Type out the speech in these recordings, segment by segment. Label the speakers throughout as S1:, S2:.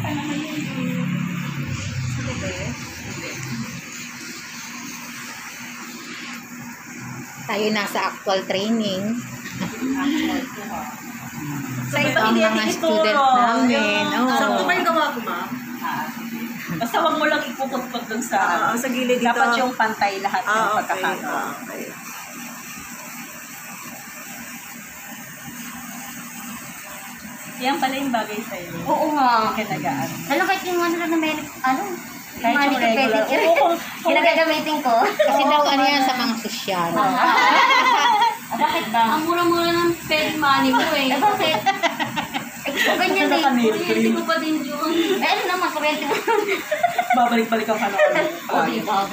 S1: pa naman yun.
S2: Be.
S1: Hindi.
S3: Tayo nasa actual training.
S1: Sa iba,
S3: Ang
S1: hindi
S3: mga student namin,
S1: Yung-
S3: oo.
S1: Sakto ba yung gawa ko, ma'am? Basta wag mo lang ipupot-pot dun sa...
S2: Ah, sa gilid dito.
S1: Dapat yung pantay lahat ng
S2: Ah, okay.
S1: pagkakataon.
S2: Ah, okay.
S1: Yan pala yung bagay sa'yo.
S4: Oo nga.
S1: Kinagaan.
S4: Alam kahit yung ano lang na may, ano,
S1: Kahit yung
S4: manicure
S1: regular.
S4: pedicure.
S1: Oo, kung- kung-
S4: Ginagagamitin ko.
S3: Kasi daw ano yan sa mga sosyal.
S4: Ah, bakit ba?
S5: Ang mura-mura ng peg money mo eh.
S4: Eh, bakit? Eh, gusto ko ganyan
S1: Ito
S4: eh.
S1: kanil.
S5: Kuryente ko pa din yun.
S4: Eh, ano naman, kuryente mo.
S1: Babalik-balik ang kanon.
S4: O, di ba?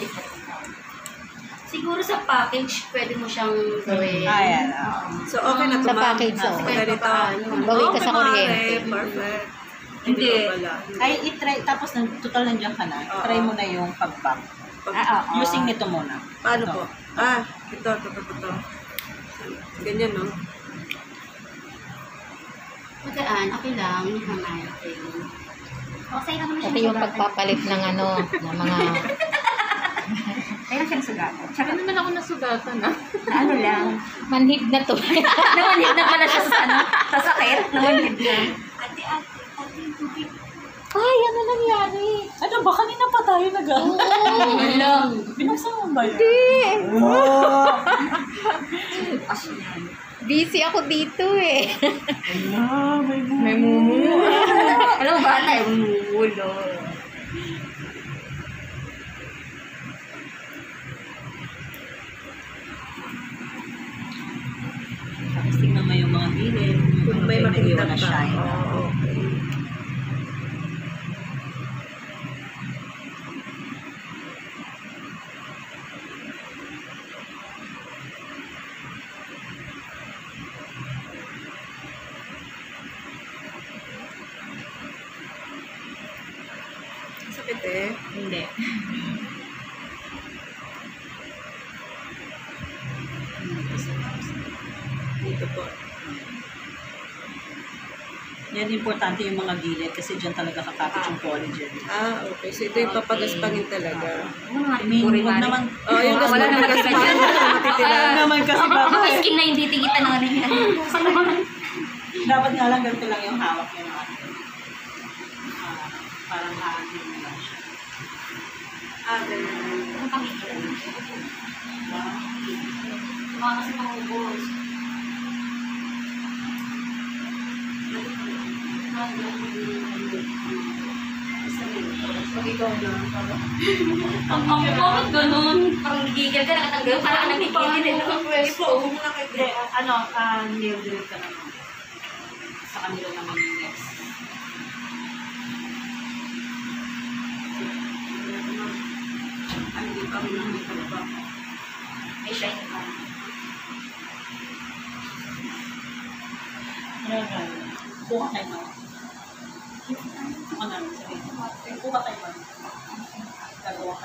S5: Siguro sa package, pwede mo siyang gawin.
S1: Ayan. ah.
S2: So, okay na to,
S3: Sa
S2: ma'am.
S3: package, oo.
S2: Ganito.
S3: Bawi ka
S2: Okay,
S3: sa
S2: mare.
S3: kuryente.
S2: Perfect.
S1: Hindi.
S2: pa pala.
S1: Ay, itry, tapos nan- total nandiyan ka na.
S2: Oo.
S1: Try mo na yung pag-pack.
S2: Pag-
S4: Ah, oo.
S1: Using nito muna.
S2: Paano
S1: Ito.
S2: po? Ah, ito, ito, ito, ito. Ganyan, no?
S5: Magaan, okay lang. Hangay, okay.
S4: Okay naman siya.
S3: Ito yung pagpapalit ng ano, ng mga
S4: Kaya siya sugatan. Tsaka
S5: naman ako nasugatan ah.
S4: na ano lang.
S3: manhid na to.
S4: Namanhid na pala siya sa ano, sa sakit. Namanhid na.
S5: Ate, ate, ate, tubig.
S3: Ay, ano nangyari?
S1: Ano ba? Kanina pa tayo nag
S5: Wala.
S1: Binuksan mo ba yun?
S3: Hindi.
S1: Oh!
S4: Asinan.
S3: Busy ako dito eh.
S1: Ala, may
S3: May mumu.
S4: Alam mo, bata eh. Umuulo.
S1: Tapos tingnan mo yung mga gilid.
S2: Kung may
S1: Ano,
S2: makikita
S1: na
S2: ka.
S1: shine.
S2: Oo, okay.
S1: Importante yung mga gilid kasi dyan talaga kakapit yung collagen.
S2: Ah, okay. So ito yung papagaspangin talaga.
S4: Ano
S1: I mean, huwag naman,
S2: Oh, yung
S4: Wala naman titira dyan.
S2: Wala
S1: naman kasi bago
S4: Yung
S1: eh.
S4: skin na hindi tikita ng ano yan.
S1: Dapat nga lang ganito lang yung hawak ano. Ah, parang hahangin mo lang siya.
S2: Ah, ganun.
S4: Ano pang ito?
S5: Mga kasi mga
S4: Ang ang bakit ganun? Parang nagigil ka, nakatanggal, parang ka nagigil. eh, no?
S1: Hindi, ano, uh, nail drill ka naman. Sa kanila naman yung next.
S5: Ano din kami ng mga
S4: May shine pa.
S1: Ano na? Kuha na. Ano na? Sige. Kuha kayo na. Gagawa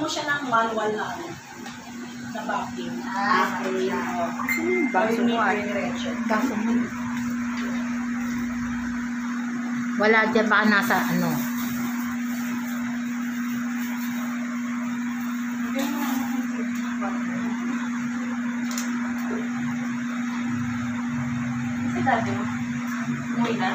S1: mo siya ng manual na ano? Na backing.
S4: Ah, okay.
S1: Baso mo ay diretso.
S3: Kaso mo. Wala dyan, baka nasa ano.
S4: Kasi dati mo. Umuwi na.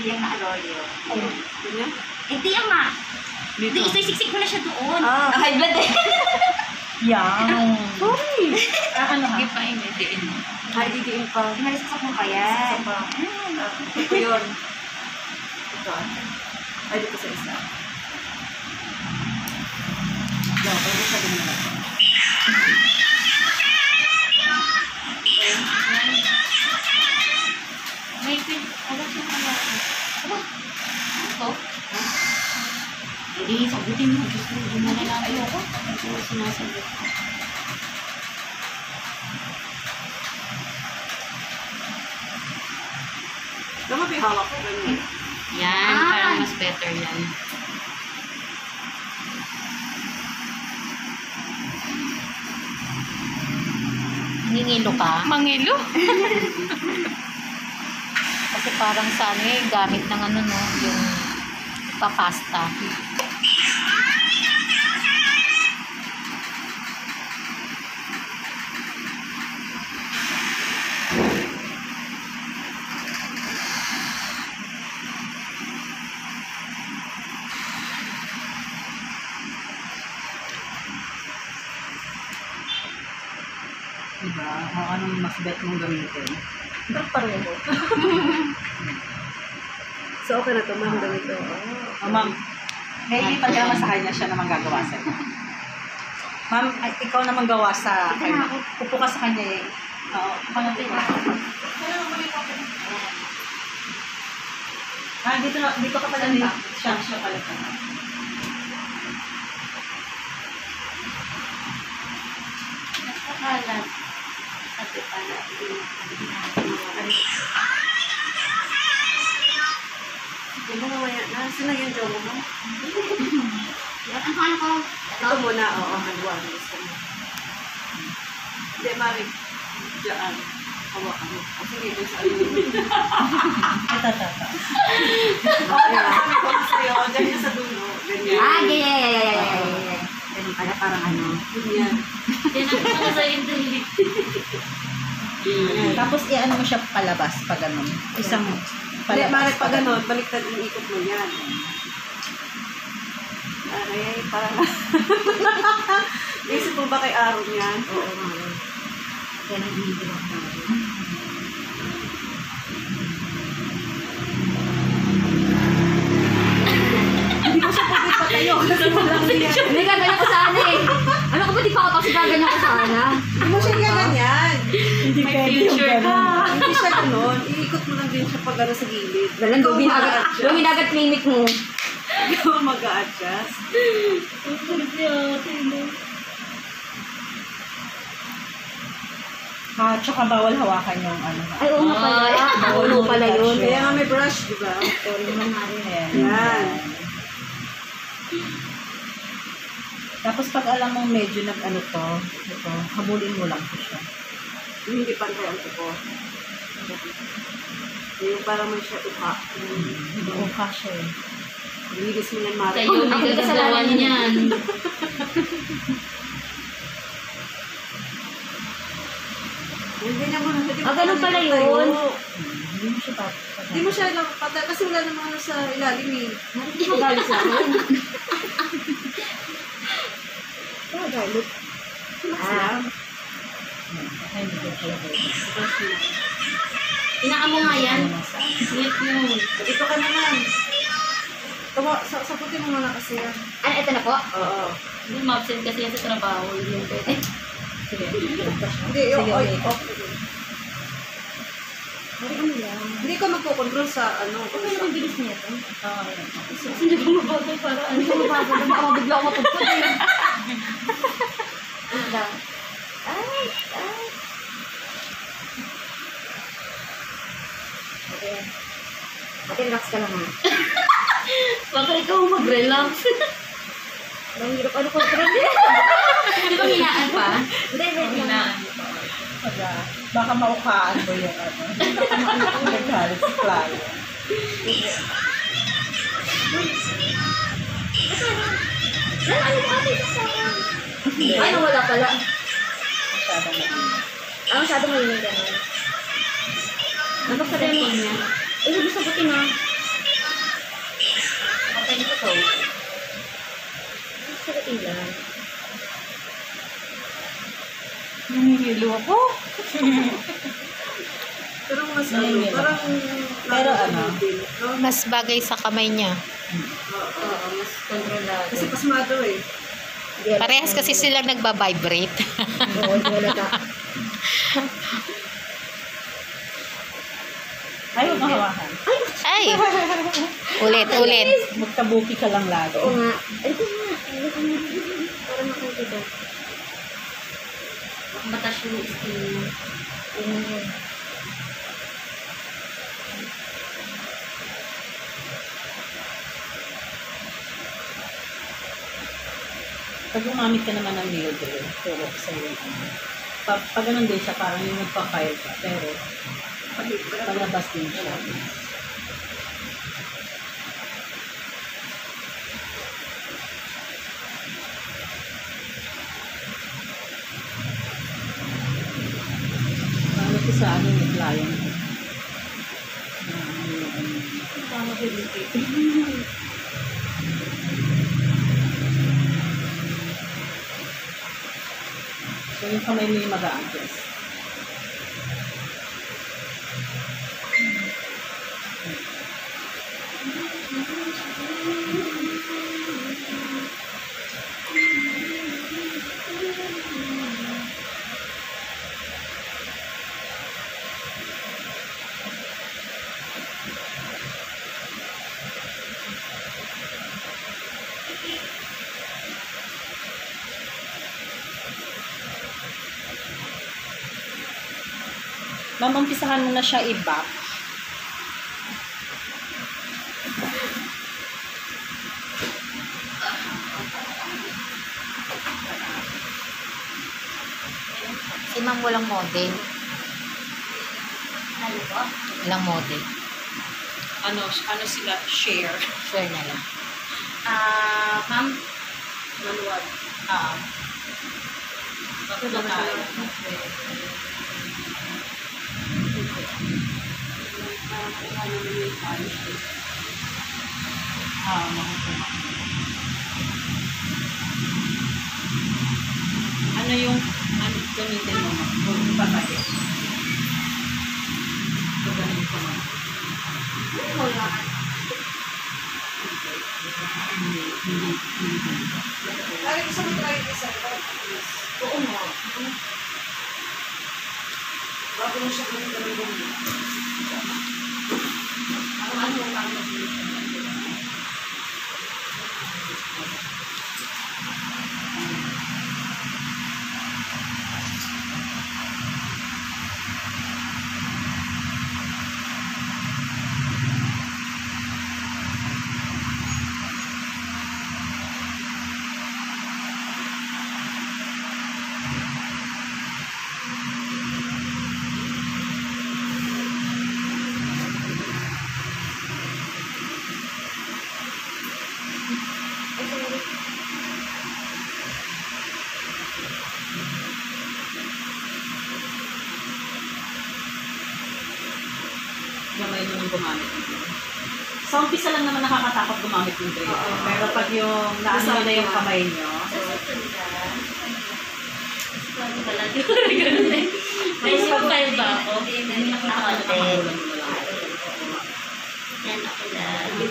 S4: Hindi yung nakalolyo.
S2: Ganyan?
S4: Hindi yung nga. Hindi, isisiksik mo na siya doon.
S2: Ah.
S4: Ah, high blood eh.
S1: Yang. Sorry. Ah, ano ha?
S5: pa inidiin mo.
S2: Ay, didiin pa.
S4: Sinalisak mo pa yan.
S2: Isa sa
S4: ano
S3: eh, gamit ng ano no, yung papasta.
S1: Diba? O anong mas bet mong gamitin?
S2: Pero pareho. So, okay na to, ma'am, ganito.
S1: O ma'am, nailipat ka naman sa kanya, siya naman gagawa sa'yo. Ma'am, ay, ikaw naman gawa sa kanya. Upo ka sa kanya eh. Oo, pangatin ka. Ah, dito na, dito ka pala ni siya, siya pala ka.
S5: Nakalat. Ate pala.
S2: Mo mamaya na. Sino yung jowa mo?
S5: Ang ko.
S2: Ito muna, oo, hagwa. Gusto mo. Hindi, Mari. Diyan. Hawakan mo. O sige, doon sa
S1: ito, ito.
S2: Oo, yan. Sabi ko na sa'yo. Yung sa dulo. Ganyan.
S5: Ah, yeah, yeah, yeah, yeah. Ganun pala, parang ano.
S2: Ganyan.
S5: Tinakita ko sa internet.
S1: Tapos i-ano mo siya palabas pag ano. Isang
S2: Hindi, Mari, pag gano'n, baliktad yung ikot mo yan. Aray, parang... Isip mo ba kay Aaron yan?
S5: Oo, nga. Yan ang ginagawa ko.
S2: Hindi ko siya pwede patayo. Kasi walang yan.
S5: Hindi ka ganyan ko sana eh. Ano ko ba di pa ako tapos gaganyan ko sana?
S2: Iikot mo lang din siya pag ano sa gilid.
S5: Galang
S2: Ikaw
S5: gawin agad.
S2: mag-a-adjust.
S5: Gawin agad clinic mo.
S2: Ikaw mag-a-adjust.
S1: Ha, tsaka bawal hawakan yung ano. ha.
S5: Ay, oo nga pala.
S1: Ay,
S5: Ulo pala yun.
S2: Kaya nga may brush, di ba?
S5: Rin.
S1: Ayan.
S2: Yan.
S1: Tapos pag alam mo medyo nag ano to, ito, habulin mo lang po siya.
S2: Hindi pantay ang tuko. Yung parang may siya uka.
S1: Oo, kasha eh.
S2: Lilis mo yan, Mari.
S5: Kayo, may gagagawan yan.
S2: Hindi na. mo
S5: Ah, ganun pala yun.
S1: Hindi mo siya pa-
S2: Hindi mo siya lang patay kasi wala namang ano sa ilalim eh.
S5: Hindi mo galit sa akin.
S2: Kaya galit.
S5: Ah.
S1: Ay, hindi ko siya galit.
S5: Inaamo nga yan. Sweet mo.
S2: Ito ka naman. Tawa, sa saputin mo muna kasi yan.
S5: Ano, ito na po?
S2: Oo.
S5: Hindi, ma-absent kasi yan sa trabaho. Hindi yung pwede.
S1: Sige.
S2: Hindi, yung oil off. Hindi ka magkocontrol sa ano.
S5: Ano ang bilis niya ito?
S1: Oo, ayan.
S5: Hindi ko mabagal para ano. Hindi ko mabagal. Baka mabigla ako matugtog eh. Daw? Ay, ay. Okay. Ate, relax ka lang ha. Baka ikaw mag-relax. Mahirap ano control din. Hindi ba hinaan pa? Hindi, hindi. Hinaan.
S1: Ah, baka maukaan mo yung ano. Naghalit si Clara.
S5: Ano ba ate? Ay, nawala pala.
S1: Masyadong mainit.
S5: Ah, masyadong mainit ganun. Ano sa rin niya? Eh, huwag sagutin na. Okay, ito to. Sagutin lang.
S1: Nangingilo ako.
S2: Pero mas ano, parang...
S1: Pero ano?
S2: No?
S3: Mas bagay sa kamay niya.
S2: Oo,
S5: mas kontrolado.
S2: Kasi pasmado eh.
S3: Parehas kasi silang nagba-vibrate.
S5: Oo, wala ka.
S1: Ay, huwag mahawakan.
S3: Ay! ulit, ulit.
S1: Magtabuki ka lang lalo.
S5: Oo nga. Ito nga. Para makikita. Matas yung skin. Yung...
S1: Pag gumamit ka naman ng nail drill, pero sa'yo, pag, pag ganun din siya, parang yung nagpa-file ka, pero palabas din siya. Ano ko sa ano yung client.
S5: Tama ko dito.
S1: So yung kamay mo yung mag-a-adjust. Umpisahan mo na siya i-back.
S3: Si ma'am walang model.
S5: Ano ba?
S3: Walang model.
S6: Ano, ano sila, share.
S3: Share na lang.
S5: Ah, ma'am.
S6: Manual.
S3: Ah.
S6: Bakit na tayo?
S1: Ah, makukuha. Ano yung, ano, gamitin mo? Huwag mo patayo. So, ganun ko, ma'am.
S5: Wala.
S1: Hindi, hindi, hindi.
S2: Ay, gusto mo try isa.
S5: Oo nga.
S2: Bago mo siya kung gawin mo.
S5: Ang ano ang
S1: Sa umpisa lang naman nakakatakot gumamit ng drill. Pero pag yung naano na yung kamay nyo,
S5: May super ba ako? Nakakontent.
S1: makakulan mo na lang.
S5: Yan ako na. Hindi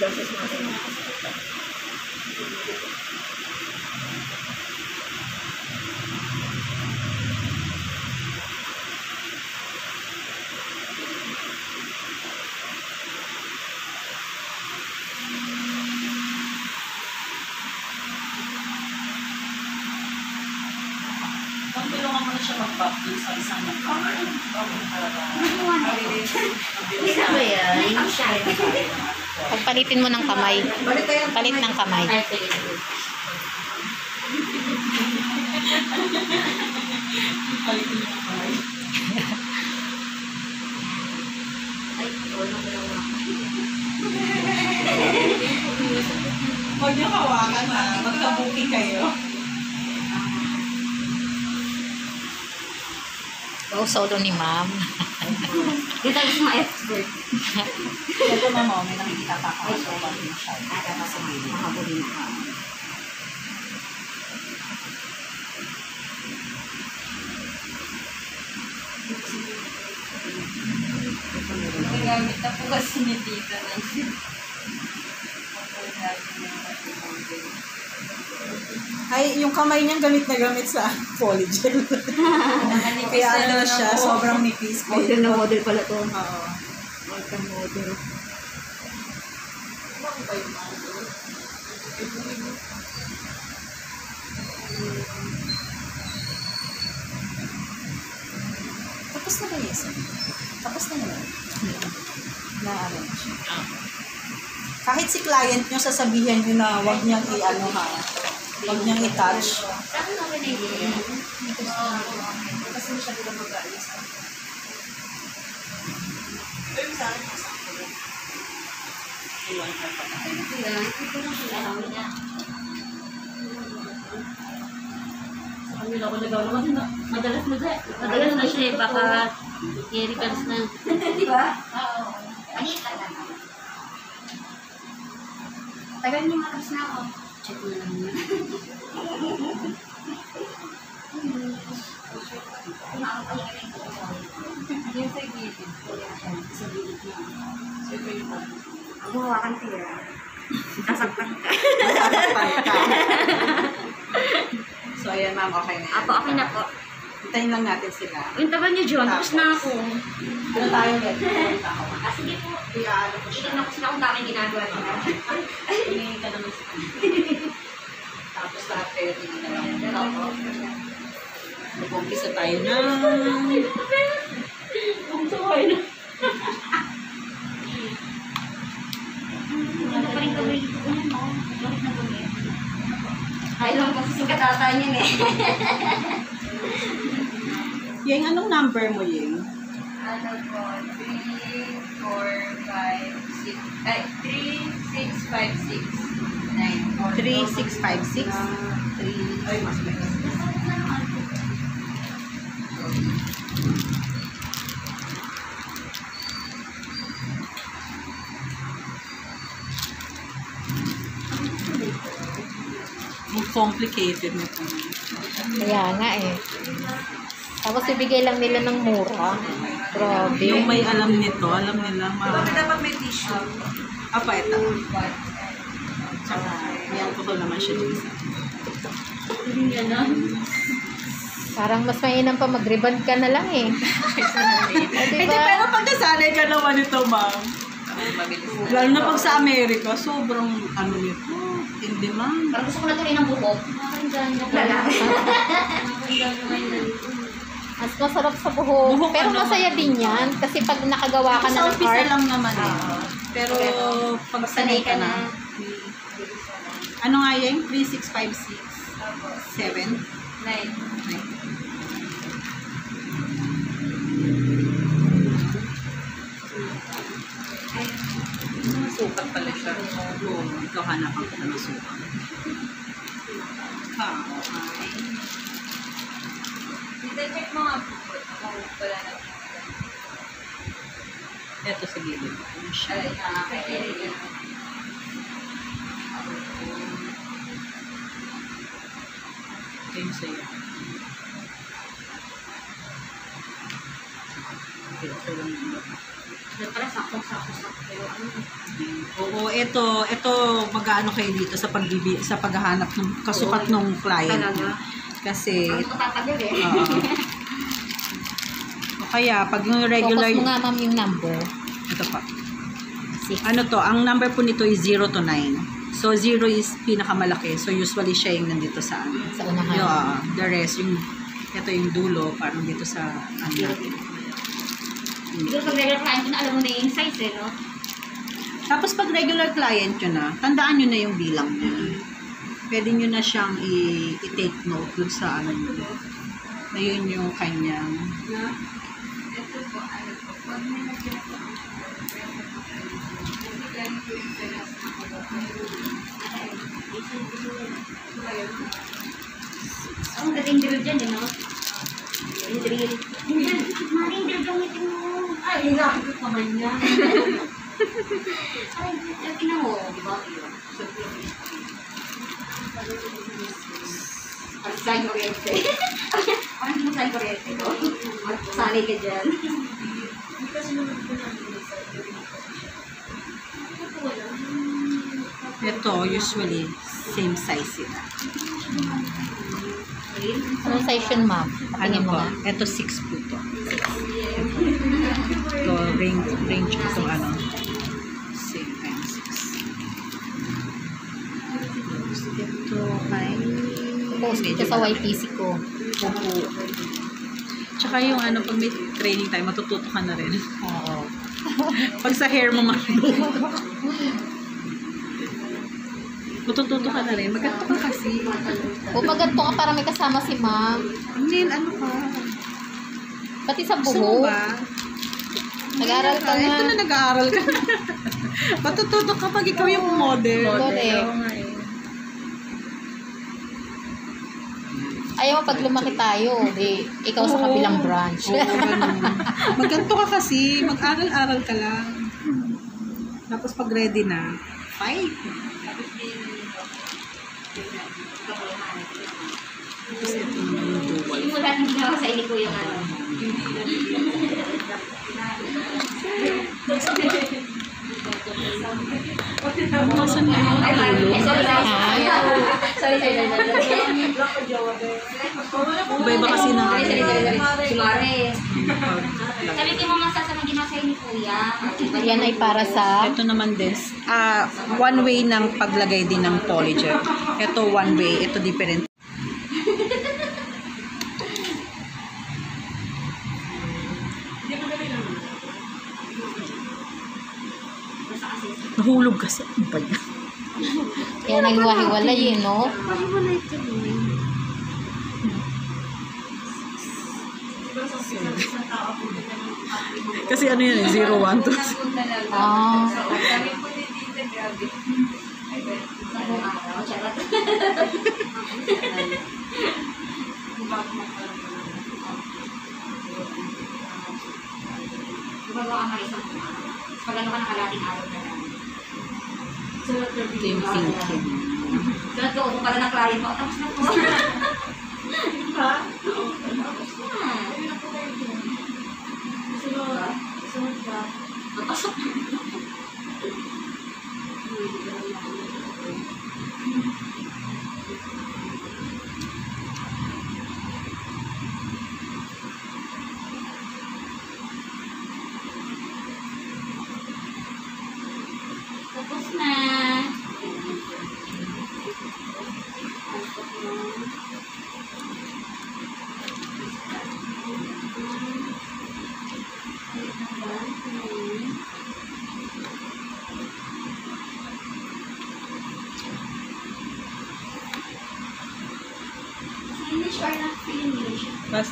S5: daw siya sumasagot.
S1: Siya dun sa isang
S5: na ba yan? Ang shy.
S3: Pagpalitin mo ng kamay. Palit ng kamay.
S1: Palitin kamay.
S5: Ay, wala ko lang.
S1: Huwag niyo hawakan ha. Magkabuki kayo.
S3: Oh, solo ni ma'am.
S5: Tayo sa mga expert.
S1: Ito na mo, may nakikita pa ako. So, pag siya.
S5: Ah, tama sa mga makabulin ka.
S6: Nagamit na po kasi ni Tita ng
S1: Ay, yung kamay niya gamit na gamit sa polygel. Kaya ano siya, sobrang nipis.
S5: Model na model pala to.
S1: Oo.
S5: Model model.
S1: Tapos na ba yes? Tapos na naman. Na ano na siya. Kahit si client nyo, sasabihin nyo na wag niyang i-ano ha. Wag niyang i-touch.
S5: Kanila ko nagawa kasi na, madalas na siya.
S4: Madalas na siya eh. Baka Ericans na.
S5: Di ba?
S4: Oo. Anita lang. Tagal niyo makas na ako. Check mo lang yun.
S6: Yung sa gilid.
S4: Sa gilid niya.
S5: Siyempre yung mga.
S4: Ang hawakan tira. Sasaktan ka.
S1: Masasaktan ka. so, ayan ma'am, okay na.
S4: Apo, okay na po.
S1: Hintayin lang natin sila.
S4: Yung taban niyo, John. Tapos na ako.
S1: Ano tayo ulit? Ako.
S4: Ah, sige po.
S1: Kaya ano ko siya.
S4: Tignan ko sila kung bakit ginagawa niya.
S1: Hinihingi ka naman sa. Tapos lahat kayo tingin na lang.
S4: Opo.
S1: Mag-umpisa tayo na.
S5: Ang saway na.
S4: Ito pa rin gawin ko. Ano? Bakit na gawin? Ay lang kasi si katata niya eh.
S1: Yung anong number mo yung?
S6: Ano po? 3, 4, 5, 6. Ay, 3, 6, 5, 6. 9.
S1: 3656? 3. Ay, mas may. Ang complicated na ito.
S3: Kaya nga eh. Tapos ibigay lang nila ng mura. Grabe.
S1: Yung may alam nito, alam nila.
S5: Bakit
S1: Ma-
S5: dapat may tissue?
S1: Apa, ito. Tsaka, may alcohol naman siya dito sa
S5: Hindi na.
S3: Parang mas mainam pa mag-reband ka na lang eh. O,
S1: Hindi,
S3: diba?
S1: pero pag nasanay ka naman ito, ma'am. Lalo na pag sa Amerika, sobrang ano nito. Hindi man.
S4: Parang gusto ko na tuloy ng buhok. Nakakandaan mo. Nakakandaan mo.
S3: Mas masarap sa buhok.
S1: buhok
S3: Pero
S1: ano,
S3: masaya naman. din yan. Kasi pag nakagawa ka na ng art.
S1: Sa lang naman. Uh, pero, pero pag sanay ka na. na. Ano nga yan? 3656. 7?
S6: 9.
S1: 9. Ikaw hanapan ko ng sukat. Ha, okay.
S6: check mo nga kung wala na.
S1: Ito sa gilid. Ano?
S6: Ay, nakakairita.
S1: Ito yung sa'yo. Ito lang yun.
S4: Para sakto-sakto sa pero ano.
S1: Oo, ito, ito mag-ano kayo dito sa pagbibi, sa paghahanap ng kasukat ng client.
S4: Talaga?
S1: Kasi,
S4: matatagal eh.
S1: oo. o kaya, pag yung regular,
S3: focus mo nga ma'am yung number.
S1: ito pa.
S3: Six.
S1: Ano to, ang number po nito is 0 to 9. So, 0 is pinakamalaki. So, usually siya yung nandito sa ano.
S3: Sa unahan.
S1: Yung, ah, the rest, yung, ito yung dulo, parang dito sa, ano,
S4: Siguro pag regular client alam mo na yung size eh, no?
S1: Tapos pag regular client nyo na, tandaan nyo na yung bilang nyo. Pwede nyo na siyang i-take note dun sa ano nyo. Na yun yung kanyang...
S6: Ito po, ano po, pag may ang
S4: dating drill dyan eh, no? Yung drill. Yan, maring drill gamitin mo.
S5: Ay, hinakit ko naman niya.
S4: Ay, tingnan mo, di ba? Sign kuryente. Parang hindi sign kuryente ko. Sanay ka dyan.
S1: Ito, usually, same size sila.
S3: Anong size yun ma'am?
S1: Ano po? Ito, 6 po to. Ito, range, range ko ano. Ito, ay...
S3: Post ko sa. YTC ko.
S1: Opo. Tsaka yung ano, pag may training time, matututo ka na rin.
S3: Oo.
S1: Pag sa hair mo. Matututo ka na rin. Maganda ka kasi.
S2: O maganto ka para may kasama si ma'am.
S1: Hindi, ano ka?
S2: Pati sa
S1: Gusto
S2: buhok.
S1: ba?
S2: Nag-aaral ka
S1: Ito
S2: na.
S1: na nag-aaral ka na. Matututo ka pag ikaw yung model.
S2: Correct.
S1: Oo nga eh.
S2: Ayaw mo pag lumaki tayo, di ikaw sa kabilang branch.
S1: Oo, ganun. Magganto ka kasi, mag-aral-aral ka lang. Tapos pag ready na, fight.
S4: Simula nang ginawa sa ini ko yung ano.
S1: Masan na yung
S4: Ay,
S1: ulo?
S4: sorry, sorry. Sorry, sorry, sorry.
S1: Iba-iba kasi na.
S4: Sabi ko yung mga sasama ginawa sa ini kuya.
S2: Yan ay para sa
S1: Ito naman din, ah one way ng paglagay din ng polyger. Ito one way, ito different. Nahulog kasi. Ano ba yan?
S2: ang hiwa-hiwalay eh, no?
S1: Kasi ano yan eh, 0, 1, 2.
S2: Ah.
S4: Gumagawa ka Maris ng. Pag ano ka nakalating araw na
S1: Same thinking.
S4: Sunod ko, kung pala ng client mo, tapos na po. Ha? Napasok.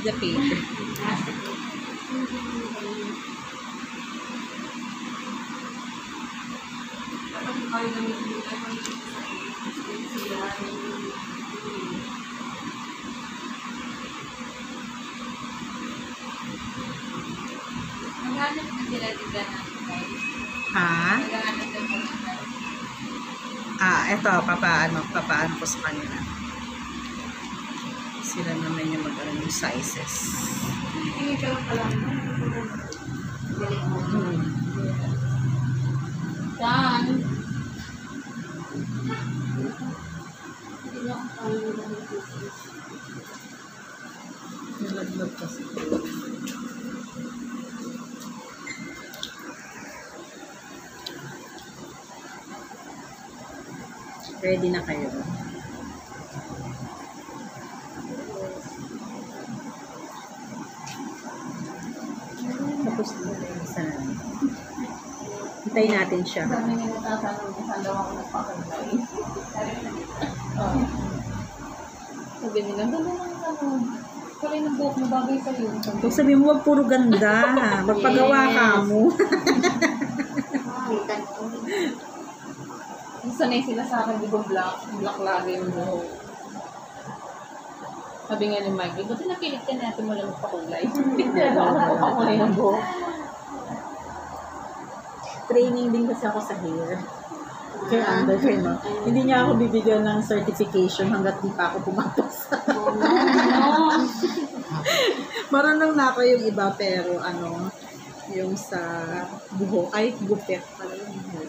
S1: The paper. Sizes. Hmm.
S2: Done.
S1: Nalaglag kasi. Ready na kayo. Tapos na yung isa. Hintayin natin siya.
S2: Sabi nila, ganda ng ano. Kulay ng buhok mo bagay sa'yo.
S1: Kung sabi mo, wag puro ganda. Magpagawa ka mo.
S2: Sanay sila sa akin, di ba black? Black lagi yung buhok. Sabi nga ni Mike, buti napilit ka natin mo lang magpakulay. Hindi na ako magpakulay ng buhok.
S1: Training din kasi ako sa hair. Kaya under hair, no? Hindi niya ako bibigyan ng certification hanggat di pa ako pumapos. Marunong na ako yung iba, pero ano, yung sa buho, ay, gupit pala yung hair.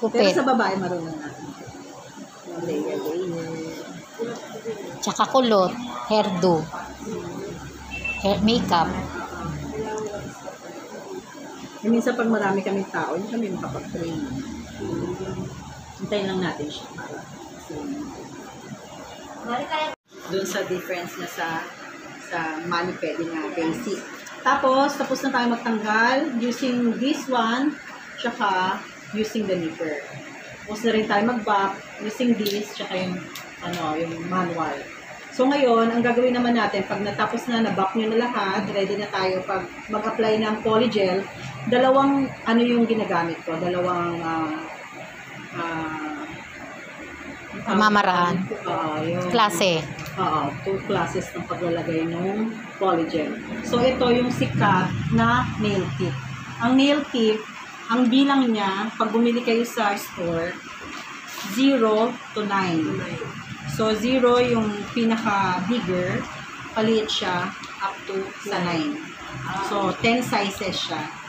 S1: Pero
S2: Kupit.
S1: sa babae, marunong na. Layer, layer.
S2: Tsaka kulot. Hairdo. Hair makeup.
S1: Minsan pag marami kaming tao, hindi kami makapag-train. Hintayin lang natin siya para doon sa difference na sa sa mani-pedi na basic. Tapos, tapos na tayo magtanggal using this one, tsaka using the nipper. Tapos na rin tayo mag-back using this, tsaka yung, ano, yung manual. So ngayon, ang gagawin naman natin, pag natapos na, na-back nyo na lahat, ready na tayo pag mag-apply ng polygel, dalawang, ano yung ginagamit ko, dalawang, ah, ah,
S3: Pamamaraan.
S1: Oo, yung,
S3: Klase.
S1: Oo, two classes ng paglalagay ng polygel. So, ito yung sikat na nail tip. Ang nail tip, ang bilang niya, pag bumili kayo sa store, 0 to 9. So, 0 yung pinaka-bigger, paliit siya up to sa 9. So, 10 sizes siya.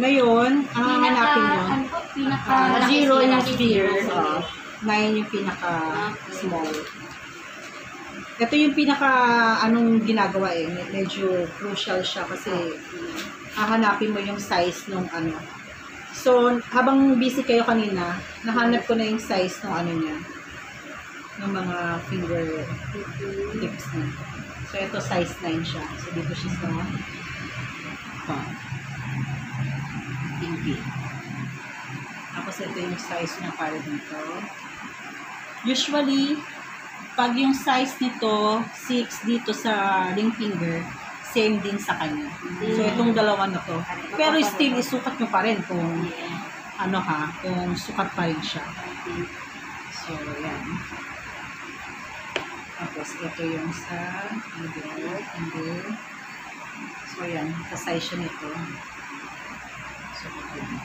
S1: Ngayon, ang hanapin nyo,
S5: Ano po? Pinaka...
S1: Ah, zero yung sphere. Uh, nine yung pinaka small. Ito yung pinaka anong ginagawa eh. med- Medyo crucial siya kasi hahanapin mo yung size nung ano. So, habang busy kayo kanina, nahanap ko na yung size ng ano niya. Ng mga finger tips niya. So, ito size 9 siya. So, dito siya sa oh, pinky. Tapos ito yung size niya para dito. Usually, pag yung size nito, 6 dito sa ring finger, same din sa kanya. So, itong dalawa na to. Pero still, isukat nyo pa rin kung ano ha, kung sukat pa rin siya. So, yan. Tapos, ito yung sa middle, finger. So, yan. Sa size siya nito. Ito yun.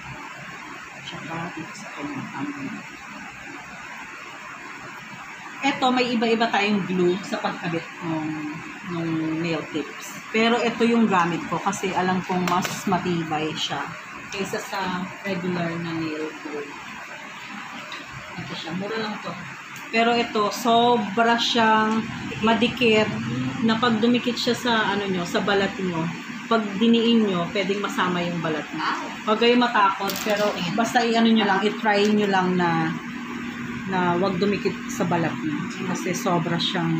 S1: Tsaka dito sa kanyang thumb. Eto, may iba-iba tayong glue sa pagkabit ng, ng nail tips. Pero ito yung gamit ko kasi alam kong mas matibay siya kaysa sa regular na nail glue. Ito siya, mura lang to. Pero ito, sobra siyang madikit na pag dumikit siya sa ano nyo, sa balat nyo, pag diniin nyo, pwedeng masama yung balat nyo. Huwag kayo matakot, pero basta i-ano nyo lang, i-try nyo lang na na wag dumikit sa balat nyo. Kasi sobra siyang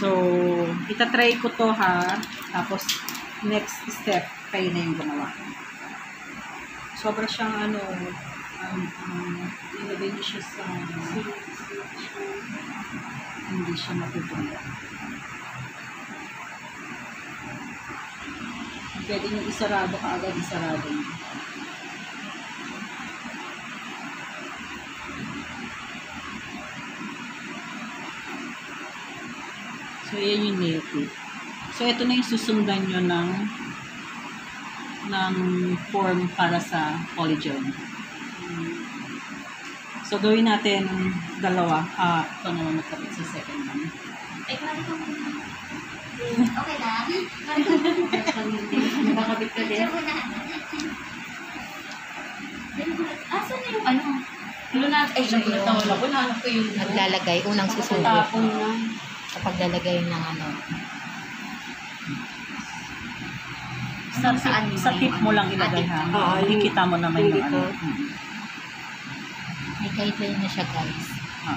S1: So, itatry ko to ha. Tapos, next step, kayo na yung gumawa. Sobra siyang ano, um, um, ilagay niyo sa hindi siya matutulog. Pwede nyo isarado ka agad, isarado nyo. So, yan yung nail tip. So, ito na yung susundan nyo ng ng form para sa polygel. So, gawin natin dalawa. Ah, ito naman magkabit sa second one.
S5: Okay lang.
S2: Nakakabit ka din.
S5: Asan na yung ano?
S2: Ano na, ay,
S3: Ano yun?
S2: natawala ko, nahanap ko yung
S3: Naglalagay, unang susubo.
S2: tapon na.
S3: Paglalagay ng ano.
S1: Sa,
S5: Saan
S1: sa tip mo lang ilagay ha.
S2: Ah,
S1: Hindi
S2: yung-
S1: kita mo naman yung
S2: yung
S1: ano.
S3: May guideline na siya guys.
S1: Ah.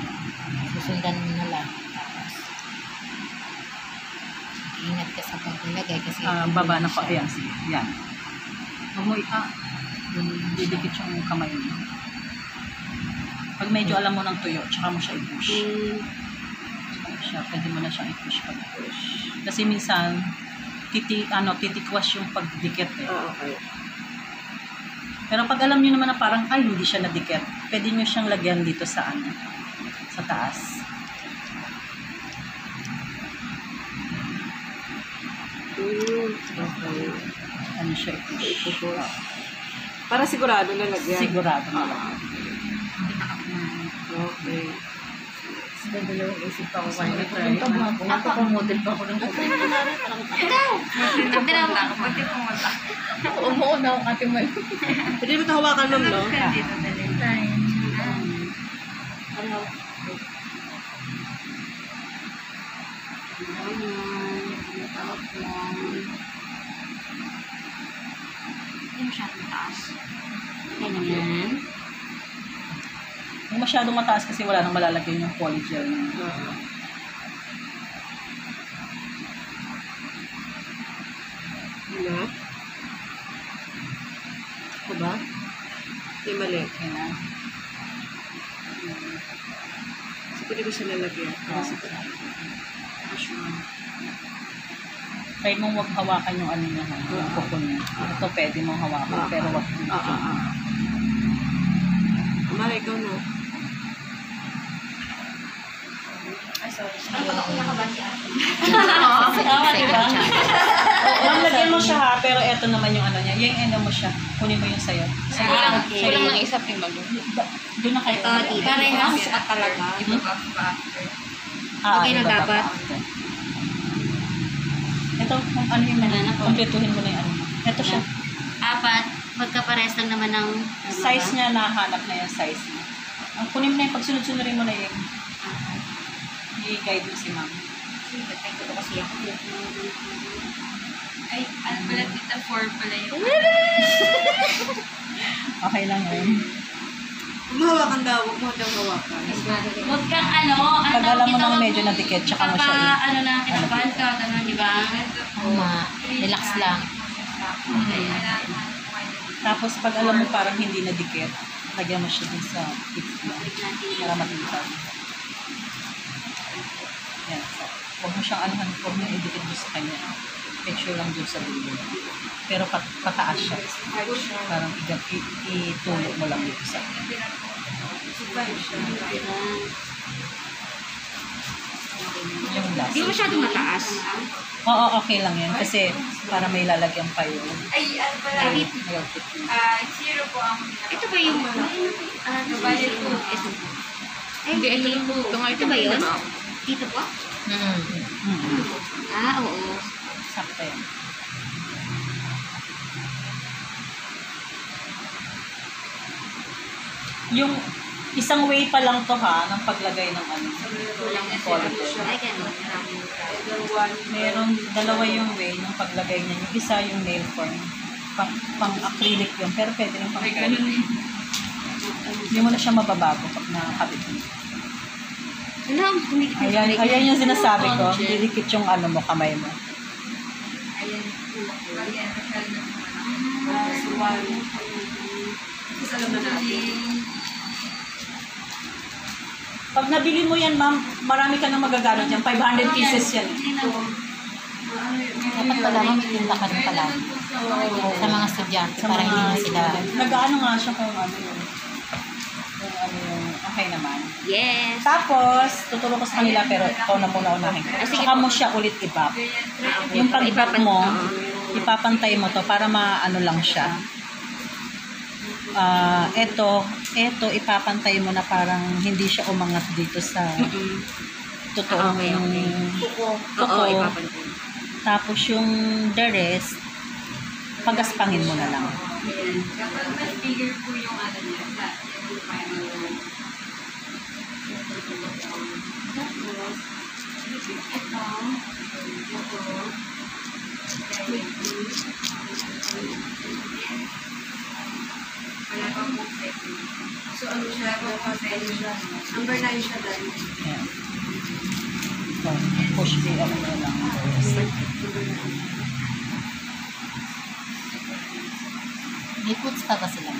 S3: Susundan mo na lang. Tapos, ingat ka sa paglalagay kasi
S1: Ah, baba na pa. Ayan, sige. Yan. Huwag mo ika. Didikit yung kamay mo. Pag medyo alam mo ng tuyo, tsaka mo siya i-push. Tsaka siya, pwede mo na siyang i-push pag push. Kasi minsan, titi, ano, titikwas yung pagdikit eh.
S2: Ah, okay.
S1: Pero pag alam niyo naman na parang, ay, hindi siya nadikit, pwede niyo siyang lagyan dito sa ano, sa taas.
S2: Mm, okay.
S1: Ano siya.
S2: Ipupush. Para sigurado na lagyan.
S1: Sigurado na lang.
S2: Okay.
S6: Nagdalawang isip ako kanina.
S2: Pupunta mo ako.
S6: Nakapamodel pa ako ng kumain.
S5: Nagdala ako.
S6: Pati pumunta. Umuuna ako ate mo.
S2: Pwede mo ito hawakan ma'am, no?
S6: Dito dali.
S2: Ano?
S5: Yung masyadong taas. Ganyan.
S1: Kung masyadong mataas kasi wala nang malalagay yung polygel.
S2: Ah. Ano? Ito ba? Hindi mali.
S1: Okay na.
S2: So, pwede ko siya lalagyan. Para sa Assume.
S1: Try mong wag hawakan yung ano niya, yung kuko niya. Ito pwede mong hawakan,
S2: Ah,
S1: pero wag
S2: Ah, ah, ah. Mara, ikaw no.
S6: Ay, sorry.
S5: Nakaban si ate.
S1: Tama, diba? Ma'am, lagyan mo siya ha, pero eto naman yung ano niya. Yung ano mo siya. Kunin mo yung sayo. Sayo lang.
S3: kulang
S1: Sayo.
S3: ng isa timag.
S1: Doon na kayo.
S5: Parehas at talaga.
S6: Iba pa pa.
S1: Ah,
S5: Okay na dapat?
S1: Ito, kung ano yung
S5: Banana po.
S1: Kompletuhin mo na yung ano. Ito siya.
S5: Apat. Magkapares lang naman ng... ano
S1: Size
S5: ba?
S1: niya, nahanap na yung size niya. Ang kunin mo na yung pagsunod-sunurin mo na yung i-guide mo si ma'am.
S5: Ito kasi ako.
S6: Ay, ano pala, tita, 4 pala yung...
S1: Okay lang yun.
S2: Kung mahawakan daw, huwag mo daw hawakan.
S6: Huwag kang ano, ang
S1: Pag alam mo
S6: dito,
S1: medyo nadikit,
S6: mong
S1: tsaka mo siya i-
S6: ano na, kinabahan ka, gano'n, di ba?
S3: Tama. Relax lang.
S1: Tapos pag alam mo parang hindi nadikit, lagyan mo siya dun sa tips mo para matibay. Yan. So, huwag mo siyang anuhan, huwag mo idikit doon sa kanya. Make sure lang doon sa dulo. Pero pat pataas siya. Parang iga- i- itulo mo lang dito sa last.
S5: Hindi masyadong mataas.
S1: Oo, okay lang yan. Kasi para may lalagyan pa yung
S6: Ay, ano pala,
S1: may milk tea.
S6: ah, zero po ang
S5: Ito ba yung... Ah, ito ba
S6: po.
S5: Ay, hindi. Ito yung Ito nga ito ba yun? Dito po?
S3: Mm.
S1: Mm-hmm.
S5: Ah, oo.
S1: Sakto yan. Yung isang way pa lang to ha, ng paglagay ng ano.
S5: Ay, ganun.
S1: Meron, dalawa yung way ng paglagay niya. Yung isa yung nail form. Pang, pang acrylic yun, pero pwede rin pang
S6: May ganun eh.
S1: Hindi mo na siya mababago pag nakakabit mo.
S5: Alam, kumikit na
S1: Ayan, ayan yung sinasabi ko. Didikit yung ano mo, kamay mo.
S6: Ayan. Ano siya na
S2: Isa naman natin.
S1: Pag nabili mo yan, ma'am, marami ka nang magagamit yan. 500 pieces yan.
S3: Dapat pala mamitinda ka rin pala sa mga estudyante
S1: Sa
S3: para hindi na sila
S1: Nag-ano nga siya kung ano yung, kung ano okay naman.
S5: Yes.
S1: Tapos, tuturo ko sa kanila, pero ikaw na muna unahin ko. Saka mo siya ulit ibap. Yung pag mo, ipapantay mo to para maano lang siya. Ah, eto, eto ipapantay mo na parang hindi siya umangat dito sa totoong
S5: Okay, okay.
S1: kuko.
S5: Oo, ipapantay.
S1: Tapos yung the rest, pagaspangin mo na lang.
S6: Kapag mas bigger po yung ano niya, sa- yung final one. Wala pa po second. So, ano siya, wala pa second siya.
S2: Number 9 siya dahil.
S1: Yan. So, push the ano na lang.
S3: may foods pa ba sila?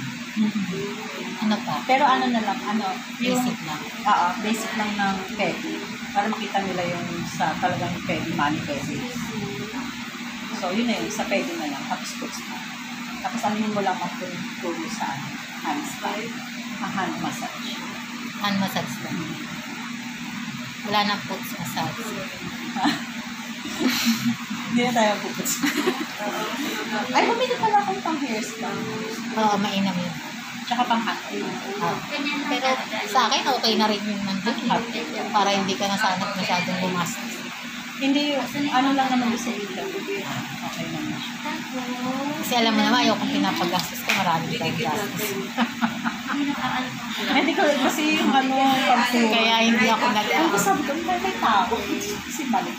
S3: Ano pa?
S1: Pero ano na lang, ano, yung,
S3: Basic lang.
S1: Oo, basic lang ng pedi. Para makita nila yung sa talagang pedi, money pedi. So, yun na yun, sa pedi na lang, tapos puts na. Tapos ano mo lang ang turo sa hand ang hand massage.
S3: Hand massage lang. Wala nang foods massage.
S1: Hindi na tayo puputs. Ay, bumili pala akong pang hair spa.
S3: Oo, mainam yun.
S1: Tsaka pang hat.
S3: Ah. Pero sa akin, okay na rin yung nandun. eh. Para hindi ka nasanap masyadong gumastos.
S1: Hindi, ano lang naman doon sa ila. Okay naman siya.
S3: Kasi alam mo naman, ayaw kong pinapagastos ko, marami kang gastos.
S1: Medical, kasi yung ano, pag
S3: Kaya hindi ako nag
S1: Ay, sabi ko, may, may tao. Kasi balik.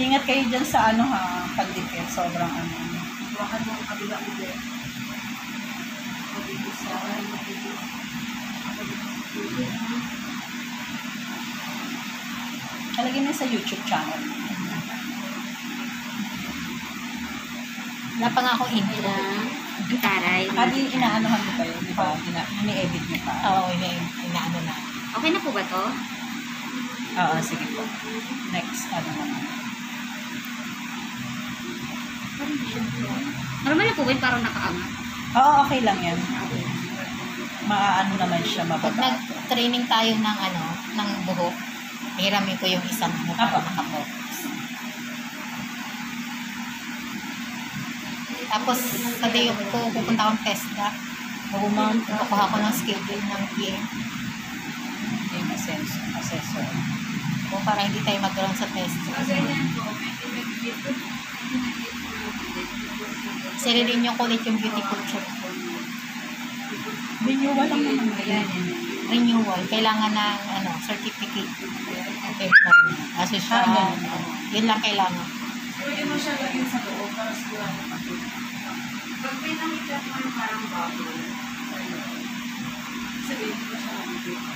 S1: Ingat kayo dyan sa ano ha, pandikit. Sobrang ano.
S2: Hawakan mo ang kabila ulit.
S1: Talagyan na sa YouTube channel.
S3: Wala pa nga akong intro.
S5: Taray.
S1: Ah, di inaanohan mo kayo, di ba? Ina, ini-edit mo pa.
S3: Oo, ina, inaano na.
S5: Okay na po ba to?
S1: Oo, sige po. Next, ano naman.
S5: Normal na po ba yun? Parang nakaangat.
S1: Oo, okay lang yan. Maaano naman siya,
S3: Pag
S1: mababa.
S3: nag-training tayo ng ano, ng buhok, hiramin ko yung isang ano para
S1: Apo.
S3: makapos. Tapos, yung ko, pupunta akong TESDA.
S1: Oo, ma'am.
S3: Kukuha ko ng schedule ng PM.
S1: Yung assessor. assessor.
S3: O para hindi tayo magkaroon sa test. Saririn yung kulit yung beauty culture.
S1: Renewal lang naman.
S3: Renewal. Kailangan ng ano, certificate of employment. Kasi siya,
S1: Ah, ganun.
S3: yun lang kailangan.
S2: Pwede mo siya lagyan sa loob para sigurado ka. Pag may nakita mo yung parang bubble, sabihin ko siya nakikita.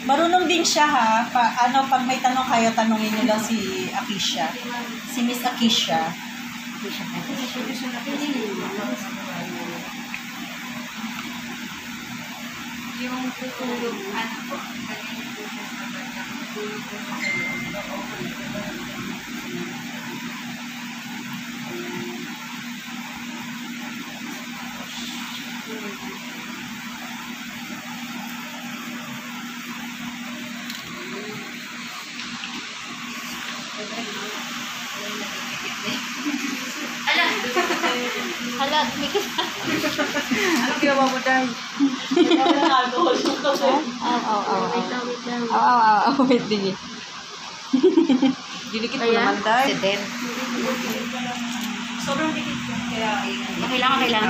S1: Marunong din siya ha. Pa, ano, pag may tanong kayo, tanongin niyo lang si Akisha. Si Miss Akisha.
S6: Yung tutulog, ano po, kanina po siya sa banda, tutulog po siya sa loob.
S3: Hala, mikit.
S2: Ano dahil?
S1: alcohol yung kasi.
S3: Oo, oo, oo.
S5: Wait lang, wait lang.
S1: Oo, oo. Wait, sige. Dinikit mo naman dahil.
S3: Accident.
S1: Sobrang dikit yun. Kaya,
S5: Okay lang, okay lang.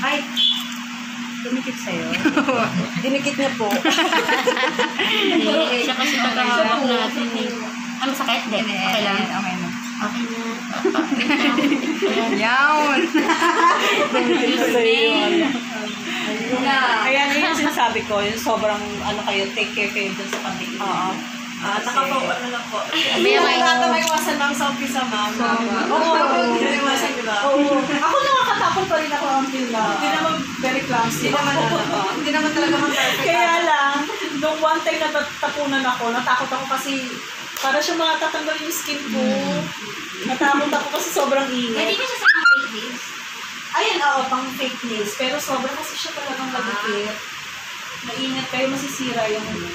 S1: ay, dumikit sa'yo. Dinikit niya po.
S5: Eh, siya kasi tagaharap natin eh. Ano sakit? Hindi. Okay lang.
S1: Okay na.
S5: Okay na.
S1: Yawn!
S6: Yeah.
S1: Kaya yun yung sinasabi ko, yung sobrang ano kayo, take care kayo dun sa pamilya.
S2: Oo. Ah, nakapower na lang po.
S3: May may-
S2: Wala na may iwasan ma'am sa umpisa ma'am.
S1: Oo.
S2: Hindi na iwasan, di ba?
S1: Oo. Ako nakakatakot pa rin ako until na.
S2: Hindi naman very clumsy. Hindi naman ano. Hindi naman talaga man perfect.
S1: Kaya lang, nung one time na tapunan ako, natakot ako kasi para siya mga tatanggal yung skin ko. Natakot ako kasi sobrang
S5: Pwede
S1: init.
S5: ko siya sa mga nails.
S1: Ayun, oo, pang fake nails. Pero sobrang kasi siya talagang magigit. Mainit kayo, masisira yung ano.